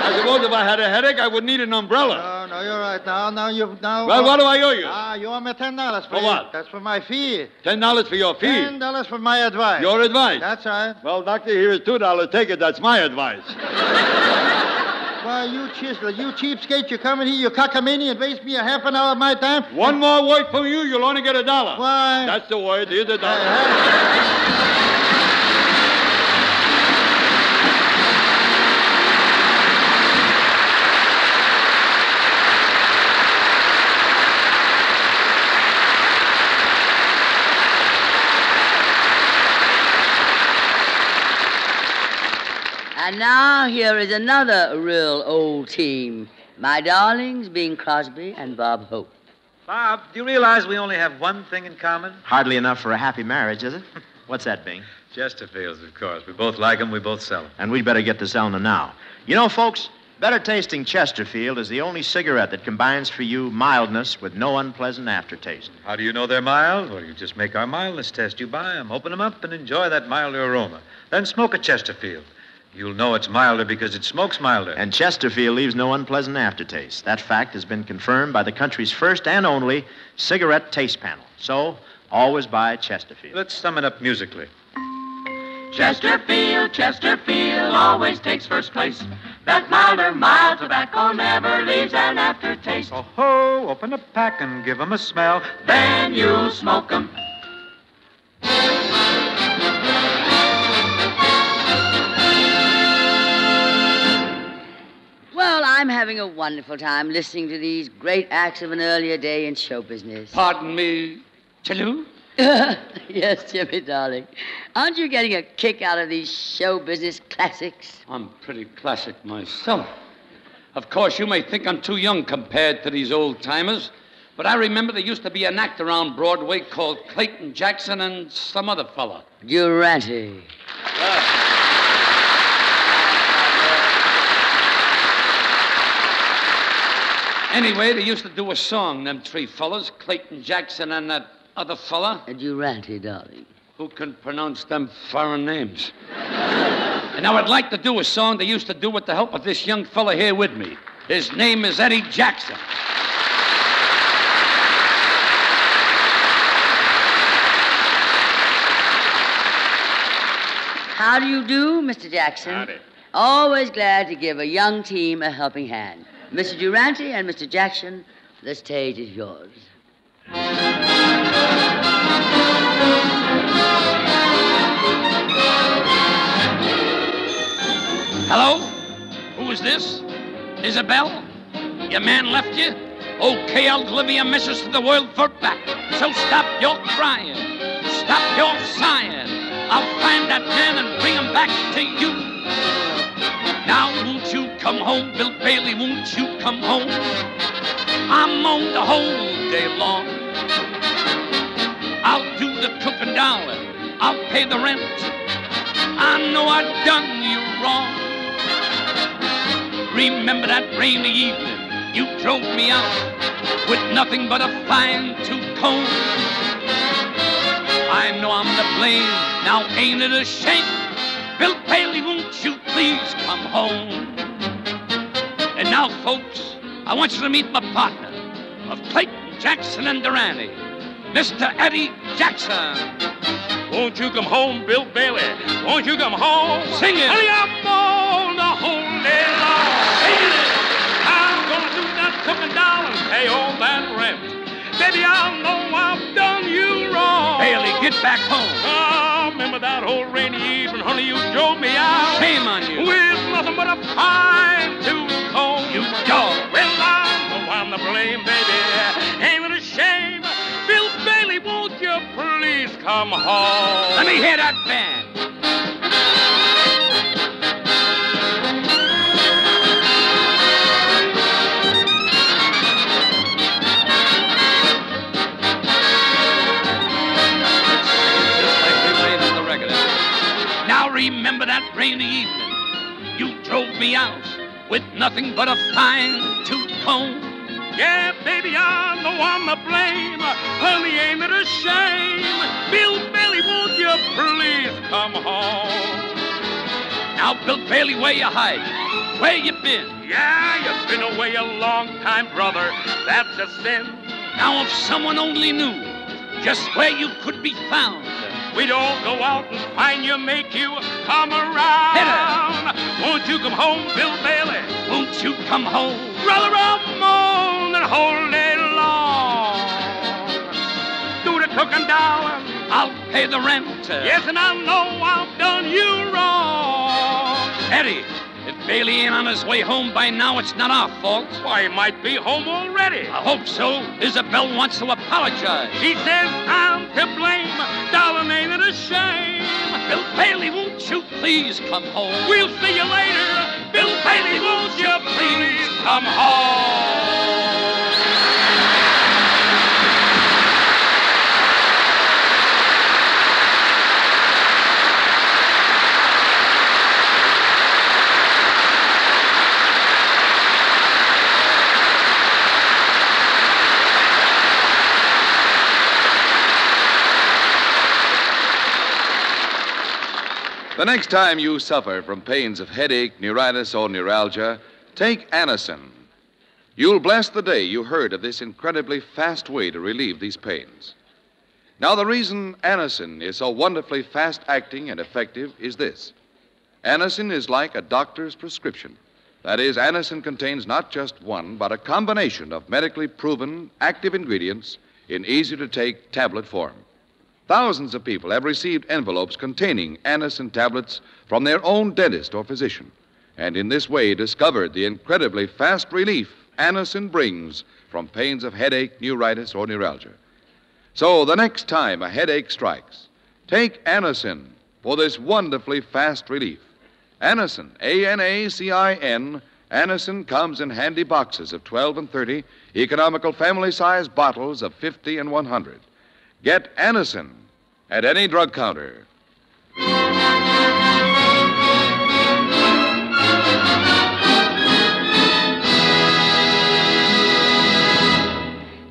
I suppose if I had a headache, I would need an umbrella. No, no, you're right. Now, now you now. Well, what do I owe you? Ah, you owe me ten dollars For what? That's for my fee. Ten dollars for your fee. Ten dollars for my advice. Your advice. That's right. Well, doctor, here is two dollars. Take it. That's my advice. *laughs* Why, you chisel, you cheapskate, you come in here, you cockamini, and waste me a half an hour of my time. One more word from you, you'll only get a dollar. Why? That's the word. Here's a dollar. Uh-huh. And now here is another real old team. My darlings, Bing Crosby and Bob Hope. Bob, do you realize we only have one thing in common? Hardly enough for a happy marriage, is it? *laughs* What's that, Bing? Chesterfields, of course. We both like them, we both sell them. And we'd better get to selling them now. You know, folks, better tasting Chesterfield is the only cigarette that combines for you mildness with no unpleasant aftertaste. How do you know they're mild? Well, you just make our mildness test. You buy them, open them up, and enjoy that milder aroma. Then smoke a Chesterfield. You'll know it's milder because it smokes milder. And Chesterfield leaves no unpleasant aftertaste. That fact has been confirmed by the country's first and only cigarette taste panel. So, always buy Chesterfield. Let's sum it up musically. Chesterfield, Chesterfield always takes first place. That milder, mild tobacco never leaves an aftertaste. Oh ho, open a pack and give 'em a smell. Then you'll smoke 'em. Well, I'm having a wonderful time listening to these great acts of an earlier day in show business. Pardon me, Chalou? *laughs* yes, Jimmy, darling. Aren't you getting a kick out of these show business classics? I'm pretty classic myself. Of course, you may think I'm too young compared to these old timers, but I remember there used to be an act around Broadway called Clayton Jackson and some other fella. Durante. Anyway, they used to do a song, them three fellas, Clayton Jackson and that other fella. Durante, darling. Who can pronounce them foreign names? and I would like to do a song they used to do with the help of this young fella here with me. His name is Eddie Jackson. How do you do, Mr. Jackson? Howdy. Always glad to give a young team a helping hand. Mr. Durante and Mr. Jackson, the stage is yours. Hello? Who is this? Isabel? Your man left you? Okay, I'll deliver your message to the world for back. So stop your crying. Stop your sighing. I'll find that man and bring him back to you. Now, won't you come home, Bill Bailey? Won't you come home? I'm on the whole day long. I'll do the cooking, darling. I'll pay the rent. I know I've done you wrong. Remember that rainy evening you drove me out with nothing but a fine tooth comb. I know I'm to blame. Now ain't it a shame? Bill Bailey, won't you please come home? And now, folks, I want you to meet my partner of Clayton, Jackson, and Durante, Mr. Eddie Jackson. Won't you come home, Bill Bailey? Won't you come home? Sing it. Honey, I'm on the whole day long. I'm gonna do that cooking down and pay all that rent. Baby, I know I've done you wrong. Bailey, get back home. Oh, remember that whole rainy evening, honey, you drove me out. Shame on you. With nothing but a fine tooth comb. You dog. Well, I know I'm to blame, baby. Ain't it a shame? Bill Bailey, won't you please come home? Let me hear that band. Rainy evening. You drove me out with nothing but a fine tooth comb. Yeah, baby, I know I'm to blame. Honey, ain't it a shame? Bill Bailey, won't you please come home? Now, Bill Bailey, where you hide? Where you been? Yeah, you've been away a long time, brother. That's a sin. Now, if someone only knew just where you could be found. We'd all go out and find you, make you come around. Won't you come home, Bill Bailey? Won't you come home? Brother, I'm on the whole day long. Do the cooking, darling. I'll pay the rent. Yes, and I know I've done you wrong. Eddie, Bailey ain't on his way home by now, it's not our fault. Why, he might be home already. I hope so. Isabel wants to apologize. He says I'm to blame. Darling, ain't it a shame? Bill Bailey, won't you please come home? We'll see you later. Bill Bailey, won't you please come home? The next time you suffer from pains of headache, neuritis, or neuralgia, take Anacin. You'll bless the day you heard of this incredibly fast way to relieve these pains. Now, the reason Anacin is so wonderfully fast acting and effective is this Anacin is like a doctor's prescription. That is, Anacin contains not just one, but a combination of medically proven active ingredients in easy to take tablet form. Thousands of people have received envelopes containing Anacin tablets from their own dentist or physician, and in this way discovered the incredibly fast relief Anacin brings from pains of headache, neuritis, or neuralgia. So the next time a headache strikes, take Anacin for this wonderfully fast relief. Anacin, A N A C I N. Anacin comes in handy boxes of 12 and 30, economical family size bottles of 50 and 100. Get Anacin at any drug counter.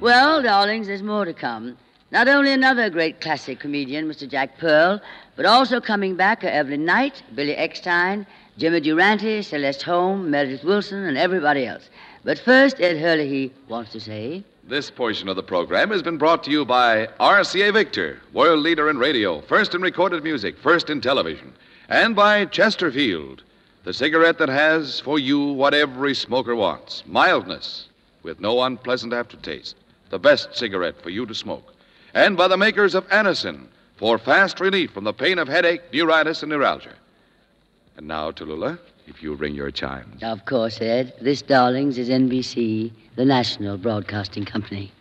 Well, darlings, there's more to come. Not only another great classic comedian, Mr. Jack Pearl, but also coming back are Evelyn Knight, Billy Eckstine, Jimmy Durante, Celeste Holm, Meredith Willson, and everybody else. But first, Ed Herlihy wants to say. This portion of the program has been brought to you by RCA Victor, world leader in radio, first in recorded music, first in television, And by Chesterfield, the cigarette that has for you what every smoker wants mildness with no unpleasant aftertaste. The best cigarette for you to smoke. And by the makers of Anacin for fast relief from the pain of headache, neuritis, and neuralgia. And now, Tallulah, if you ring your chimes. Of course, Ed. This, darlings, is NBC, the National Broadcasting Company.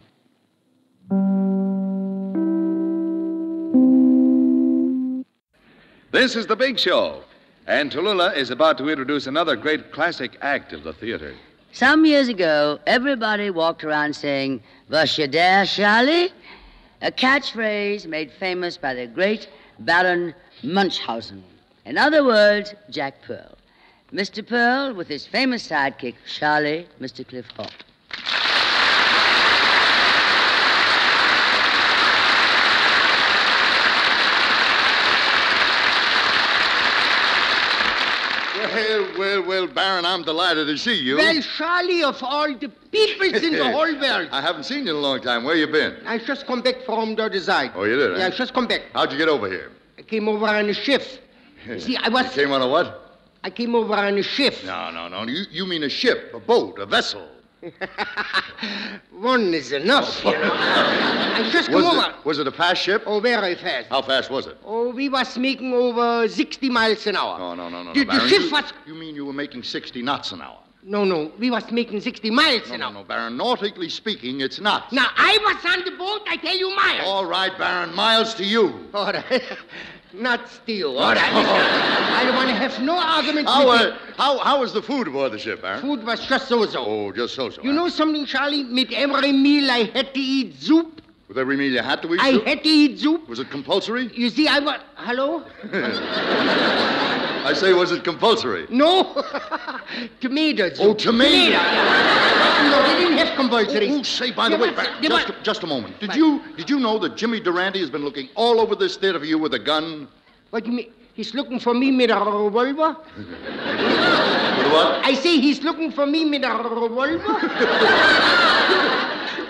This is The Big Show. And Tallulah is about to introduce another great classic act of the theater. Some years ago, everybody walked around saying, Was you there, Charlie? A catchphrase made famous by the great Baron Munchausen. In other words, Jack Pearl. Mr. Pearl with his famous sidekick, Charlie, Mr. Cliff Hall. Well, well, well, Baron, I'm delighted to see you. Well, Charlie, of all the peoples in the *laughs* whole world. I haven't seen you in a long time. Where you been? I just come back from the design. Oh, you did, eh? Yeah, I just come back. How'd you get over here? I came over on a ship. You *laughs* see, I was. You came on a what? I came over on a ship. No, no, no. You, you mean a ship, a boat, a vessel. *laughs* One is enough, oh, you *laughs* know. I just come Was over. it, was it a fast ship? Oh, very fast. How fast was it? Oh, we was making over 60 miles an hour. No, no, no, no. The- no, the Baron, ship you, was- You mean you were making 60 knots an hour? No, no, we was making 60 miles No, an no, hour. no, Baron. Nautically speaking, it's knots. Now, I was on the boat, I tell you miles. All right, Baron. Miles to you. All right. *laughs* Not steal. All right. *laughs* I don't want to have no arguments How, with uh, how, how was the food aboard the ship, Baron? Food was just so-so. Oh, just so-so. You know something, Charlie? With every meal I had to eat soup. With every meal you had to eat I soup? had to eat soup. Was it compulsory? You see, I was... Hello? *laughs* I say, was it compulsory? No. *laughs* tomato soup. Oh, tomato. Tomato. No, they didn't have compulsory. Oh, oh say, by the way, just, just a moment. Did you did you know that Jimmy Durante has been looking all over this theater for you with a gun? What do you mean? He's looking for me with a revolver? *laughs* With what? I say he's looking for me with a revolver?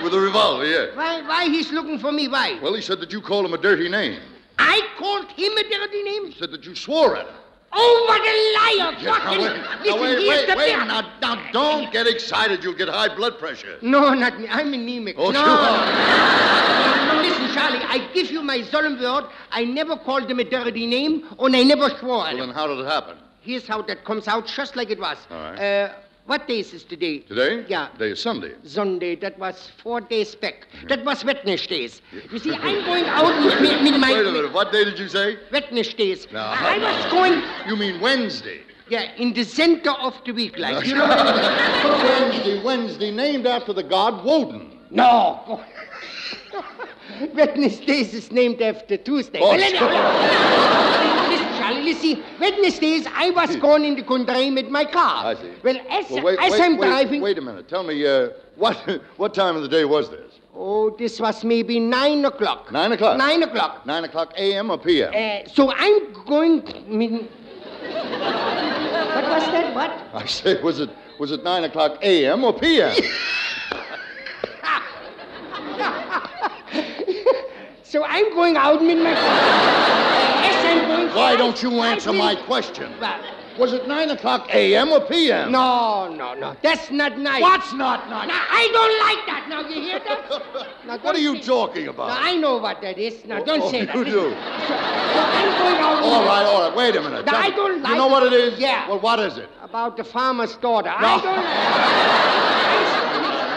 With a revolver, yeah. Why, why he's looking for me? Why? Well, he said that you called him a dirty name. I called him a dirty name? He said that you swore at him. Oh, what a liar! Yeah, Fucking... now, wait, Listen, now, wait, wait, the wait. Now, now, don't get excited. You'll get high blood pressure. No, not me. I'm anemic. Oh, no. you are. no, listen, Charlie, I give you my solemn word. I never called him a dirty name, and I never swore at Well, him. then how did it happen? Here's how that comes out, just like it was. All right. Uh, what day is this today? Today? Yeah. Today is Sunday. Sunday. That was four days back. Mm-hmm. That was Wednesdays. You see, I'm going out with, with, with my... Wait a minute. What day did you say? Wednesdays. No. I was going... You mean Wednesday? Yeah, in the center of the week, like. You know I? *laughs* Wednesday, Wednesday, named after the god Woden. No. *laughs* Wednesdays days is named after Tuesday. Oh, Well, Listen, Charlie, listen. Wednesdays, I was going in the country with my car. I see. Well, as, Well, wait, as wait, I'm wait, driving... Wait a minute. Tell me, uh, what *laughs* what time of the day was this? Oh, this was maybe 9 o'clock. Nine o'clock. 9 o'clock. Nine o'clock a.m. or p.m. Uh, so I'm going... I mean, what was that? What? I say, was it was it nine o'clock a.m. or p.m.? *laughs* So I'm going out with my Why don't you answer my question? Was it nine o'clock a.m. or p.m.? No, no, no. That's not nice. What's not nice? Now, I don't like that. Now, you hear that? *laughs* Now, What are you say- talking Now, about? I know what that is. Now, don't Oh, say *laughs* that. you do. So, so I'm going out. All right, all right. Wait a minute. Now, I don't like You know what it is? Yeah. Well, what is it? About the farmer's daughter. No. *laughs* I don't like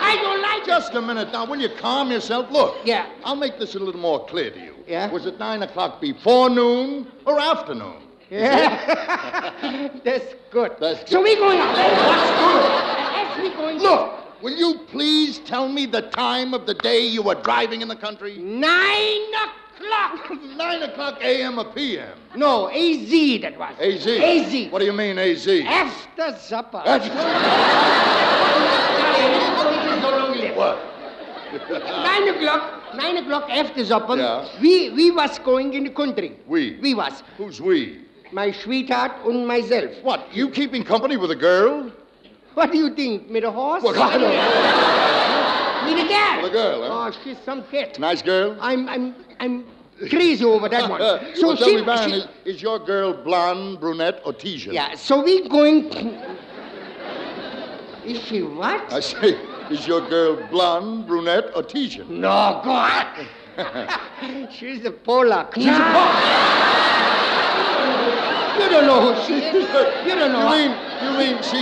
I don't like Just a minute. Now, will you calm yourself? Look. Yeah. I'll make this a little more clear to you. Yeah? Was it nine o'clock before noon or afternoon? Yeah. *laughs* That's good. That's good. So we're going out. That's good. As we going Look, will you please tell me the time of the day you were driving in the country? Nine o'clock. *laughs* Nine o'clock a.m. or p.m. No, AZ that was. AZ. AZ. What do you mean, AZ? After supper. *laughs* What? Nine o'clock, nine o'clock after supper, Yeah. we, we was going in the country. We. We was. Who's we? My sweetheart and myself. What? You keeping company with a girl? What do you think? With a horse? Well, I don't know. *laughs* With a girl. With a girl, huh? Oh, she's some cat. Nice girl? I'm, I'm, I'm crazy over that one. *laughs* So well, tell she, me, Baron, she- is, is your girl blonde, brunette, or Titian? yeah, so we going. *laughs* Is she what? I say, is your girl blonde, brunette, or Titian? No, God. *laughs* She's a Polak. She's a Polak. You don't know who she is. You don't know. You mean, you mean she...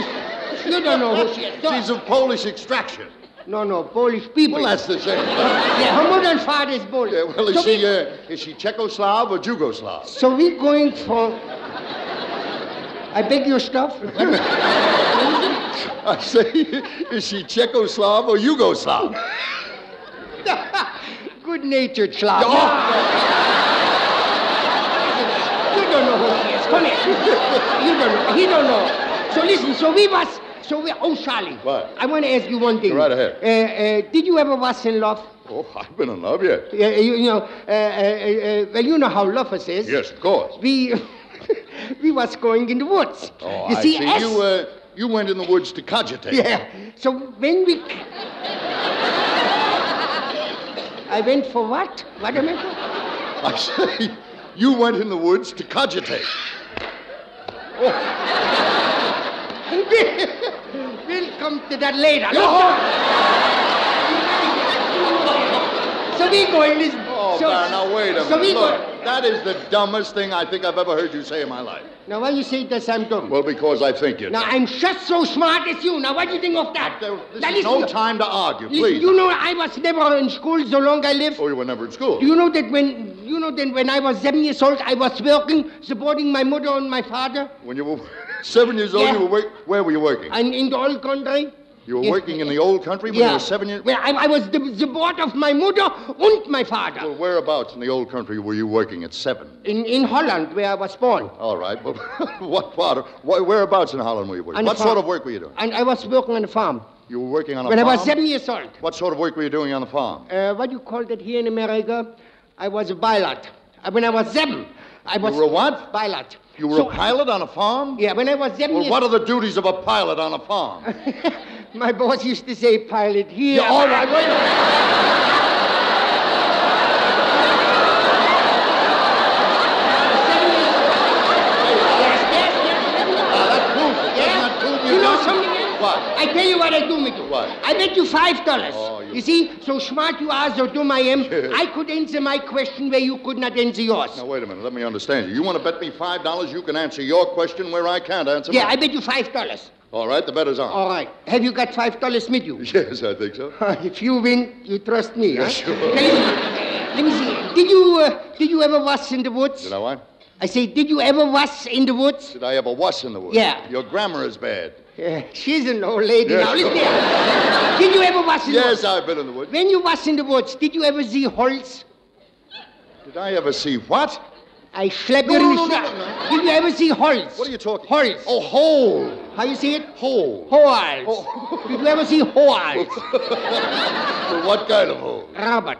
You don't know who she is. She's of Polish extraction. No, no, Polish people. Well, that's the same. Yeah, her mother and father is Polish. Yeah, well, is so, she, we, uh, is she Czechoslovak or Jugoslav? so we're going for. I beg your stuff. *laughs* I say, is she Czechoslovak or Yugoslav? *laughs* Good-natured Slav. You don't know who she is. Come here. You don't know. He don't know. So listen. So we was. So we. Oh, Charlie. What? I want to ask you one thing. Right ahead. Uh, uh, did you ever was in love? Oh, I've been in love yet. Yeah, you, you know. Uh, uh, uh, well, you know how lovers is. Yes, of course. We. *laughs* we was going in the woods. Oh, you I see, see. as- You, uh, you went in the woods to cogitate. *laughs* Yeah. So when we. I went for what? What am I for? I say, you went in the woods to cogitate. Oh. *laughs* we'll come to that later. so we going this. Oh, so, now wait a so minute. we Look, go- that is the dumbest thing I think I've ever heard you say in my life. Now why you say that I'm dumb? Well, because I think you. Now I'm just so smart as you. Now what do you think of that? This Now, is no time to argue, please. You know I was never in school so long I lived. Oh, you were never in school. Do you know that when you know that when I was seven years old I was working supporting my mother and my father When you were *laughs* seven years old, Yeah. you were where were you working? and in the old country? You were Yes. working in the old country when you were seven years. Well, I, I was the support of my mother and my father. Well, whereabouts in the old country were you working at seven? In, in Holland, where I was born. All right, but *laughs* what part of, whereabouts in Holland were you working? On What sort of work were you doing? And I was working on a farm. You were working on a when farm? When I was seven years old. What sort of work were you doing on the farm? Uh, what do you call that here in America? I was a pilot. Uh, when I was seven, I was. You were a what? Pilot. You were So- a pilot on a farm? Yeah, when I was seven Well, years what are the duties of a pilot on a farm? *laughs* My boss used to say pilot here. Yeah, all right, wait a minute. You know something? What? I tell you what I do, me do. What? I bet you five dollars. Oh, you- you... see, so smart you are, so dumb I am. I could answer my question where you could not answer yours. Now, wait a minute. Let me understand you. You want to bet me $5 you can answer your question where I can't answer yeah, mine? I bet you five dollars. All right, the bet is on. All right. Have you got five dollars with you? *laughs* Yes, I think so. *laughs* if you win, you trust me, Yeah, huh? sure. Now, Let me see. Did you uh, did you ever was in the woods? Did I what? I say, did you ever was in the woods? Did I ever was in the woods? Yeah. Your grammar is bad. Yeah, she's an old lady Yes, now. Listen here. Did you ever was in the woods? Yes. I've been in the woods. When you was in the woods, did you ever see holes? Did I ever see what? I slap No, you no, in no, the no, no, Did you ever see holes? What are you talking? Holes. Oh, hole. How you see it? Hole. Holes. Oh. Did you ever see holes? Well, *laughs* what kind of hole? Rabbit.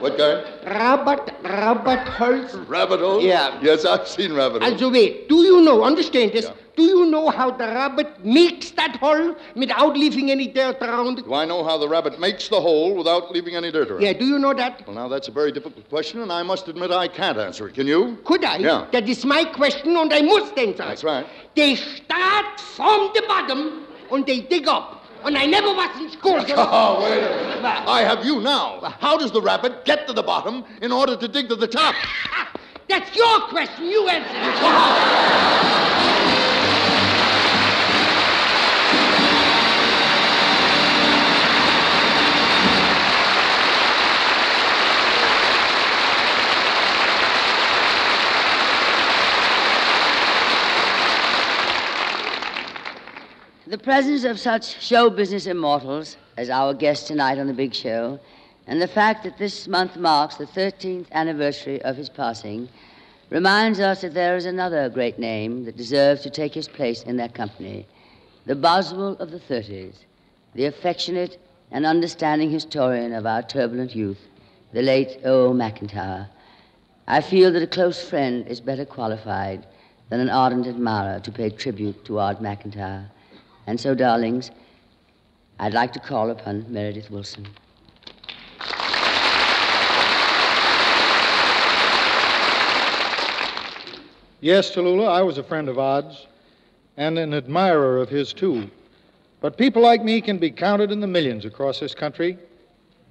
What kind? Rabbit, rabbit holes. Rabbit hole? Yeah. Yes, I've seen rabbit holes. Also wait, do you know, understand this, do you know how the rabbit makes that hole without leaving any dirt around it? Do I know how the rabbit makes the hole without leaving any dirt around? Yeah, do you know that? Well, now that's a very difficult question, and I must admit I can't answer it. Can you? Could I? Yeah. That is my question and I must answer. That's right. They start from the bottom and they dig up. And I never was in school. so- *laughs* Oh, wait a minute. I have you now. How does the rabbit get to the bottom in order to dig to the top? *laughs* That's your question. You answer it. *laughs* The presence of such show business immortals as our guest tonight on the big show, and the fact that this month marks the 13th anniversary of his passing, reminds us that there is another great name that deserves to take his place in that company the Boswell of the 30s, the affectionate and understanding historian of our turbulent youth, the late O. McIntyre. I feel that a close friend is better qualified than an ardent admirer to pay tribute to Odd McIntyre. And so, darlings, I'd like to call upon Meredith Willson. Yes, Tallulah, I was a friend of Odd's and an admirer of his, too. But people like me can be counted in the millions across this country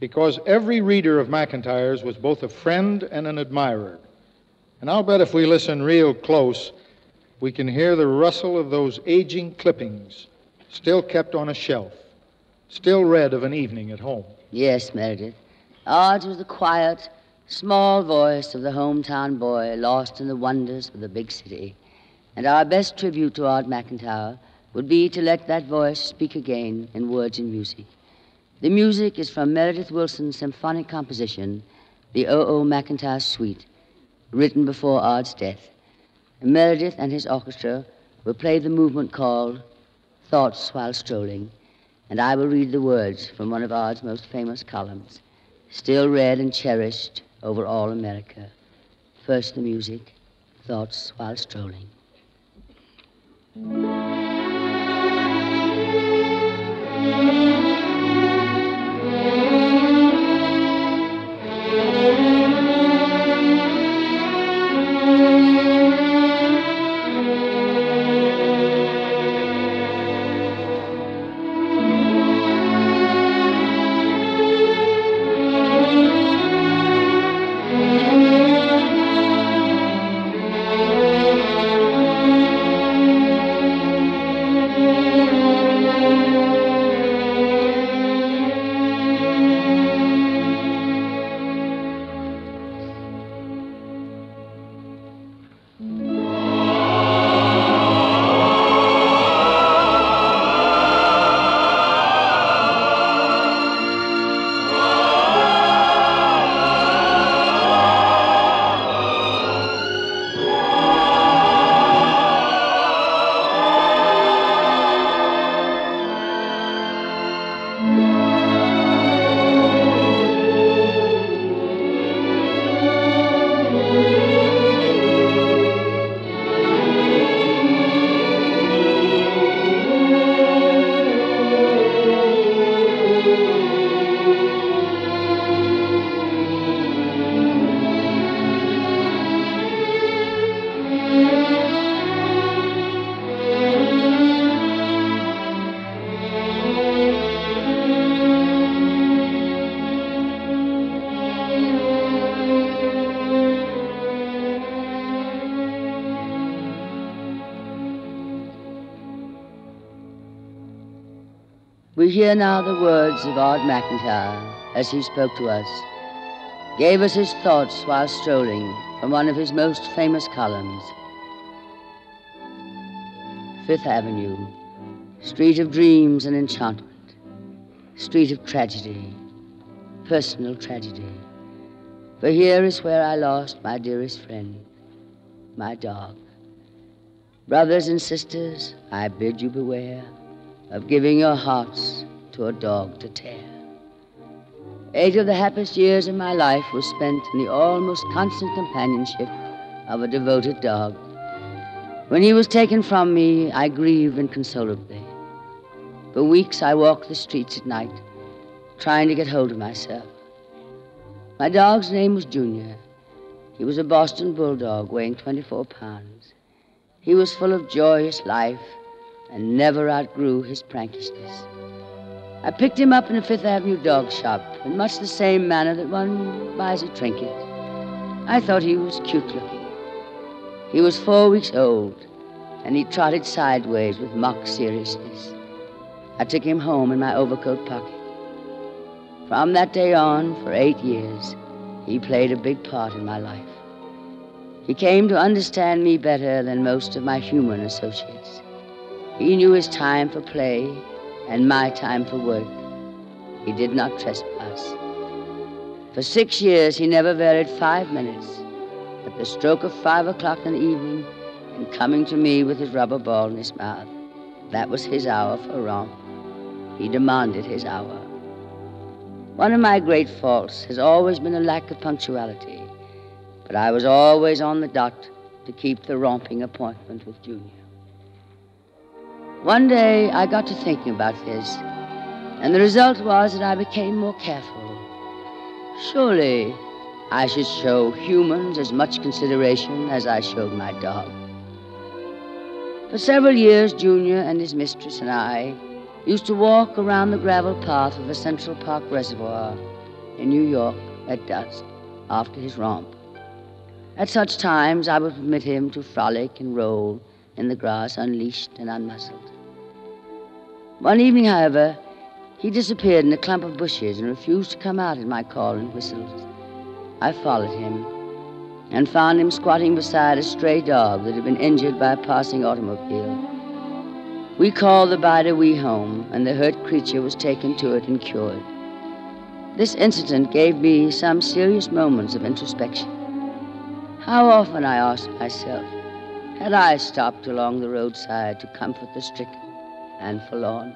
because every reader of McIntyre's was both a friend and an admirer. And I'll bet if we listen real close, we can hear the rustle of those aging clippings, still kept on a shelf, still read of an evening at home. Yes, Meredith. Ours was the quiet, small voice of the hometown boy lost in the wonders of the big city. And our best tribute to Odd McIntyre would be to let that voice speak again in words and music. The music is from Meredith Willson's symphonic composition, the O.O. McIntyre Suite, written before Odd's death. Meredith and his orchestra will play the movement called Thoughts While Strolling, and I will read the words from one of Odd's most famous columns, still read and cherished over all America. First the music, Thoughts While Strolling. Hear now the words of Odd McIntyre as he spoke to us, gave us his thoughts while strolling from one of his most famous columns. Fifth Avenue, street of dreams and enchantment, street of tragedy, personal tragedy. For here is where I lost my dearest friend, my dog. Brothers and sisters, I bid you beware of giving your hearts to a dog to tear. Eight of the happiest years of my life were spent in the almost constant companionship of a devoted dog. When he was taken from me, I grieved inconsolably. For weeks I walked the streets at night, trying to get hold of myself. My dog's name was Junior. He was a Boston bulldog weighing 24 pounds. He was full of joyous life and never outgrew his prankishness. I picked him up in a Fifth Avenue dog shop in much the same manner that one buys a trinket. I thought he was cute looking. He was four weeks old, and he trotted sideways with mock seriousness. I took him home in my overcoat pocket. From that day on, for eight years, he played a big part in my life. He came to understand me better than most of my human associates. He knew his time for play and my time for work. He did not trespass. For six years, he never varied five minutes. At the stroke of five o'clock in the evening, and coming to me with his rubber ball in his mouth, that was his hour for romp. He demanded his hour. One of my great faults has always been a lack of punctuality, but I was always on the dot to keep the romping appointment with Junior. One day I got to thinking about this, and the result was that I became more careful. Surely, I should show humans as much consideration as I showed my dog. For several years, Junior and his mistress and I used to walk around the gravel path of the Central Park Reservoir in New York at dusk after his romp. At such times, I would permit him to frolic and roll in the grass unleashed and unmuzzled. One evening, however, he disappeared in a clump of bushes and refused to come out at my call and whistled. I followed him and found him squatting beside a stray dog that had been injured by a passing automobile. We called the Bide-A-Wee home, and the hurt creature was taken to it and cured. This incident gave me some serious moments of introspection. How often, I asked myself, had I stopped along the roadside to comfort the stricken and forlorn?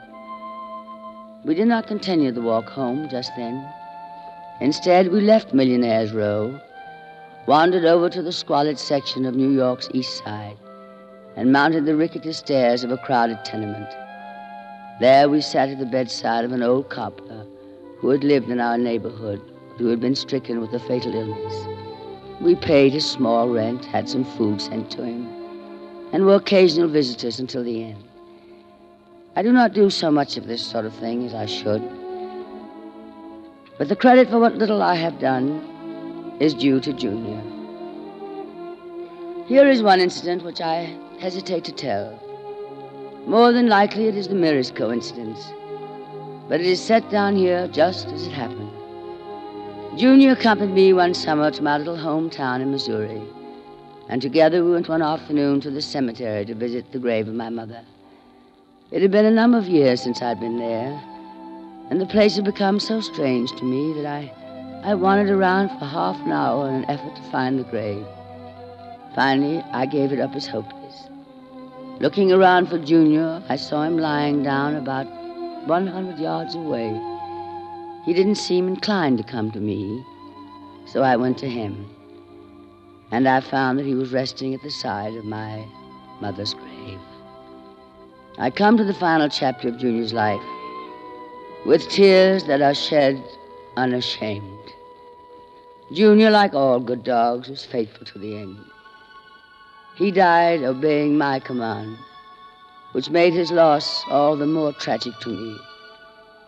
We did not continue the walk home just then. Instead, we left Millionaire's Row, wandered over to the squalid section of New York's East Side, and mounted the rickety stairs of a crowded tenement. There we sat at the bedside of an old cobbler who had lived in our neighborhood, who had been stricken with a fatal illness. We paid his small rent, had some food sent to him, and were occasional visitors until the end. I do not do so much of this sort of thing as I should, but the credit for what little I have done is due to Junior. Here is one incident which I hesitate to tell. More than likely, it is the merest coincidence, but it is set down here just as it happened. Junior accompanied me one summer to my little hometown in Missouri, and together we went one afternoon to the cemetery to visit the grave of my mother. It had been a number of years since I'd been there, and the place had become so strange to me that I, I wandered around for half an hour in an effort to find the grave. Finally, I gave it up as hopeless. Looking around for Junior, I saw him lying down about 100 yards away. He didn't seem inclined to come to me, so I went to him. And I found that he was resting at the side of my mother's grave. I come to the final chapter of Junior's life with tears that are shed unashamed. Junior, like all good dogs, was faithful to the end. He died obeying my command, which made his loss all the more tragic to me.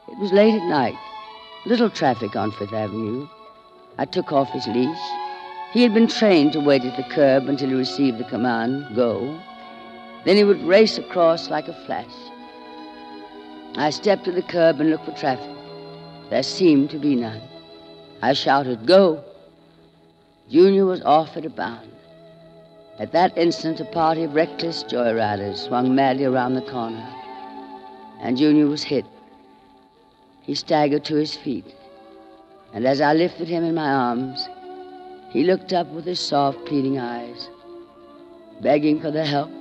It was late at night, little traffic on Fifth Avenue. I took off his leash. He had been trained to wait at the curb until he received the command, go. Then he would race across like a flash. I stepped to the curb and looked for traffic. There seemed to be none. I shouted, Go! Junior was off at a bound. At that instant, a party of reckless joyriders swung madly around the corner, and Junior was hit. He staggered to his feet, and as I lifted him in my arms, he looked up with his soft, pleading eyes, begging for the help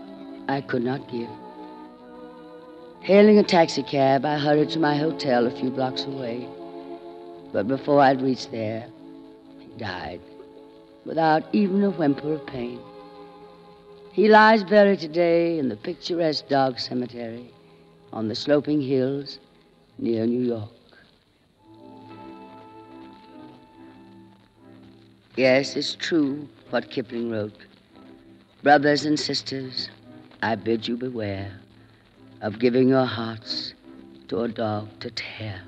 I could not give. Hailing a taxicab, I hurried to my hotel a few blocks away. But before I'd reached there, he died, without even a whimper of pain. He lies buried today in the picturesque dog cemetery on the sloping hills near New York. Yes, it's true what Kipling wrote. Brothers and sisters, I bid you beware of giving your hearts to a dog to tear.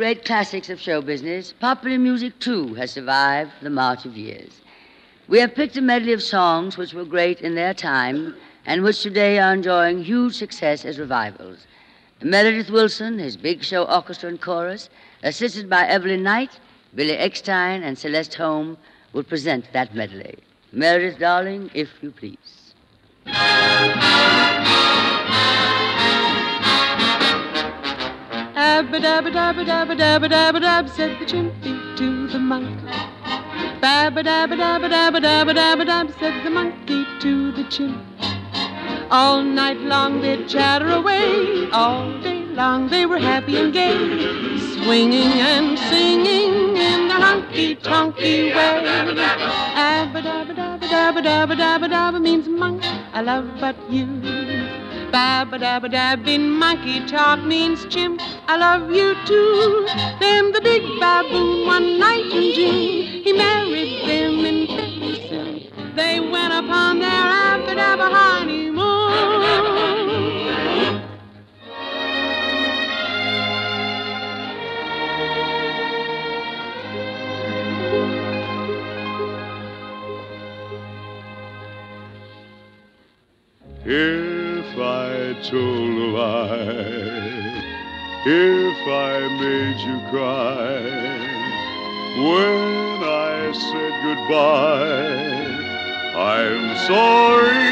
Great classics of show business, popular music too has survived the march of years. We have picked a medley of songs which were great in their time and which today are enjoying huge success as revivals. Meredith Willson, his Big Show Orchestra and Chorus, assisted by Evelyn Knight, Billy Eckstine, and Celeste Holm, will present that medley. Meredith, darling, if you please. Abba-dabba-dabba-dabba-dabba-dabba-dab, said the chimney to the monkey. Babba-dabba-dabba-dabba-dabba-dabba-dab, said the monkey to the chimney. All night long they'd chatter away, all day long they were happy and gay, swinging and singing in the honky-tonky way. Abba-dabba-dabba-dabba-dabba-dabba means monk, I love but you. In monkey talk means chimp, I love you too. Then the big baboon one night in June, he married them in February. They went upon their abba-dabba honeymoon. I told a lie, if I made you cry, when I said goodbye, I'm sorry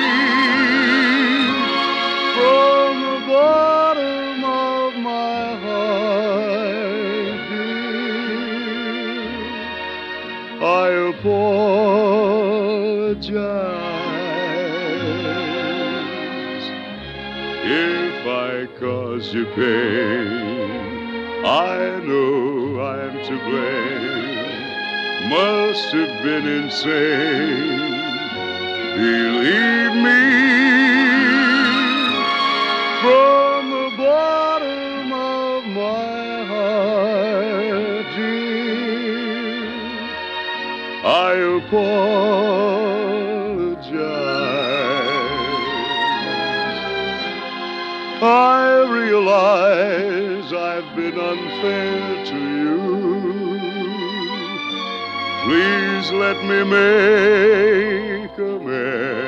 from the bottom of my heart, dear. I apologize you pain. I know I'm to blame. Must have been insane. Believe me, from the bottom of my heart, dear, I apologize. I realize I've been unfair to you. Please let me make amends.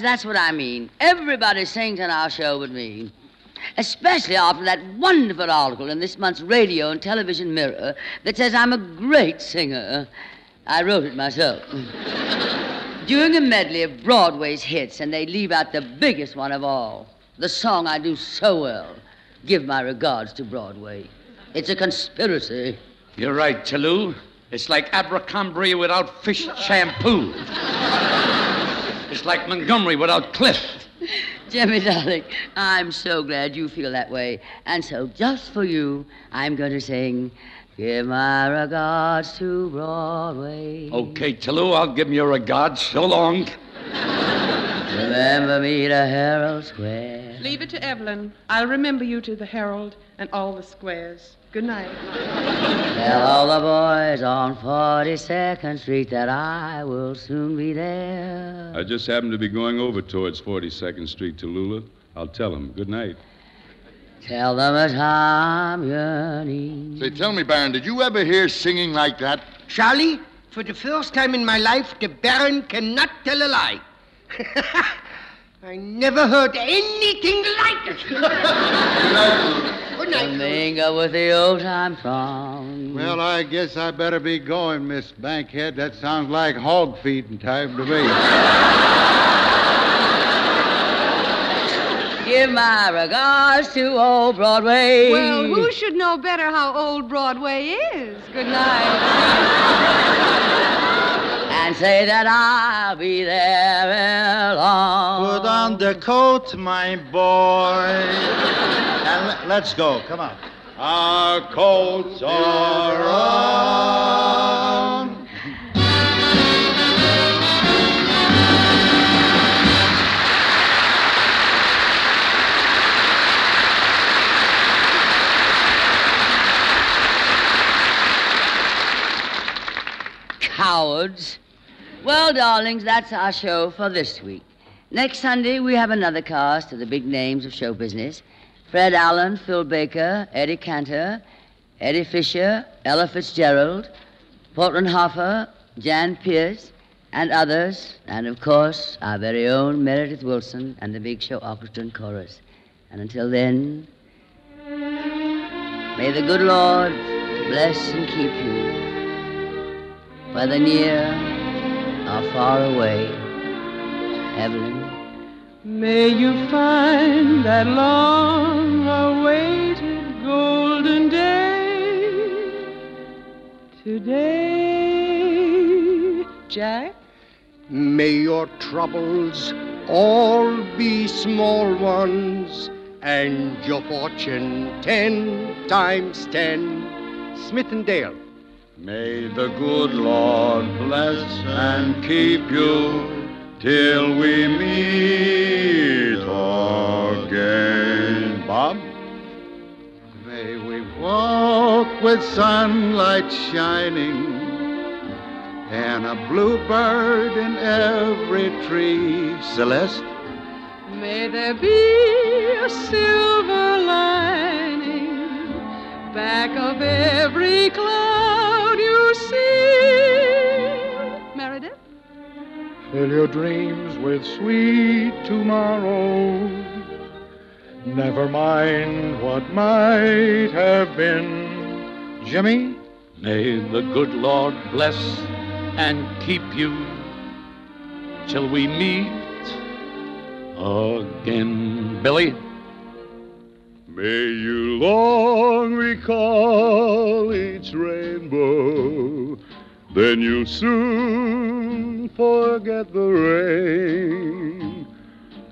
That's what I mean. Everybody sings on our show but me. Especially after that wonderful article in this month's Radio and Television Mirror that says I'm a great singer. I wrote it myself. *laughs* During a medley of Broadway's hits, and they leave out the biggest one of all the song I do so well Give My Regards to Broadway. It's a conspiracy. You're right, Talou. It's like Abercrombie without Fitch shampoo. It's like Montgomery without Clift. *laughs* Jimmy, darling, I'm so glad you feel that way. And so, just for you, I'm going to sing Give My Regards to Broadway. Okay, Talou, I'll give 'em your regards. So long. *laughs* Remember me to Herald Square. Leave it to Evelyn. I'll remember you to the Herald and all the squares. Good night. Tell all the boys on 42nd Street that I will soon be there. I just happened to be going over towards 42nd Street to Lula. I'll tell them. Good night. Tell them that I'm yearning. Say, tell me, Baron, did you ever hear singing like that? Charlie, for the first time in my life, the Baron cannot tell a lie. *laughs* I never heard anything like it. Good night. Mingle with the old time throng. Well, I guess I better be going, Miss Bankhead. That sounds like hog feeding time to me. *laughs* Give my regards to old Broadway. Well, who should know better how old Broadway is? Good night. *laughs* And say that I'll be there ere long. Put on the coat, my boy. And le- let's go. Come on. Our coats are on. Cowards. Well, darlings, that's our show for this week. Next Sunday, we have another cast of the big names of show business Fred Allen, Phil Baker, Eddie Cantor, Eddie Fisher, Ella Fitzgerald, Portland Hoffer, Jan Peerce, and others, and of course, our very own Meredith Willson and the Big Show Orchestra and Chorus. And until then, may the good Lord bless and keep you, whether near or far away. Evelyn. May you find that long awaited golden day today. Jack? May your troubles all be small ones, and your fortune ten times ten. Smith and Dale. May the good Lord bless and keep you till we meet again. Bob? May we walk with sunlight shining and a bluebird in every tree. Celeste? May there be a silver lining back of every cloud Fill your dreams with sweet tomorrow. Never mind what might have been. Jimmy? May the good Lord bless and keep you till we meet again. Billy? May you long recall each rainbow, then you'll soon forget the rain.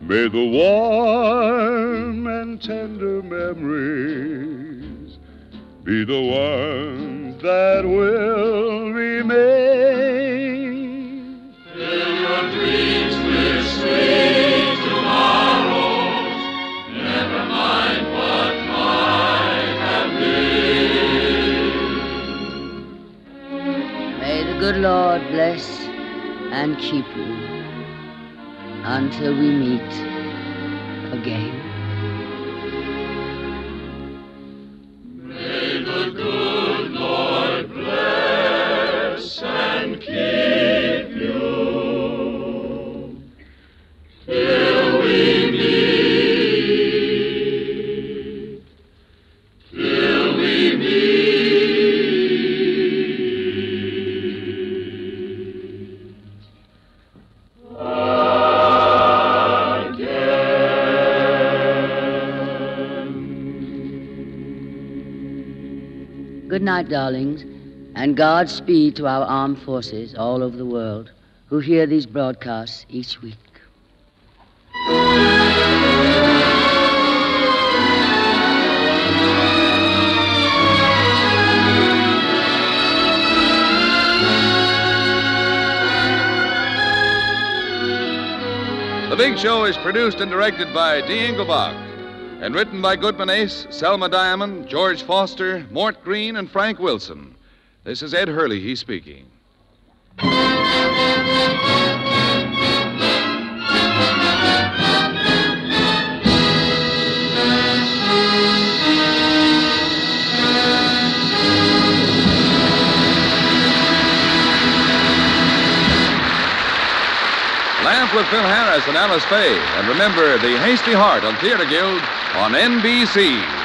May the warm and tender memories be the ones that will remain. Fill your dreams with sweet Lord bless and keep you until we meet again. Darlings, and Godspeed to our armed forces all over the world who hear these broadcasts each week. The Big Show is produced and directed by Dee Engelbach and written by Goodman Ace, Selma Diamond, George Foster, Mort Green, and Frank Wilson. This is Ed Herlihy, he's speaking. With Phil Harris and Alice Faye. And remember the Hasty Heart on Theater Guild on NBC.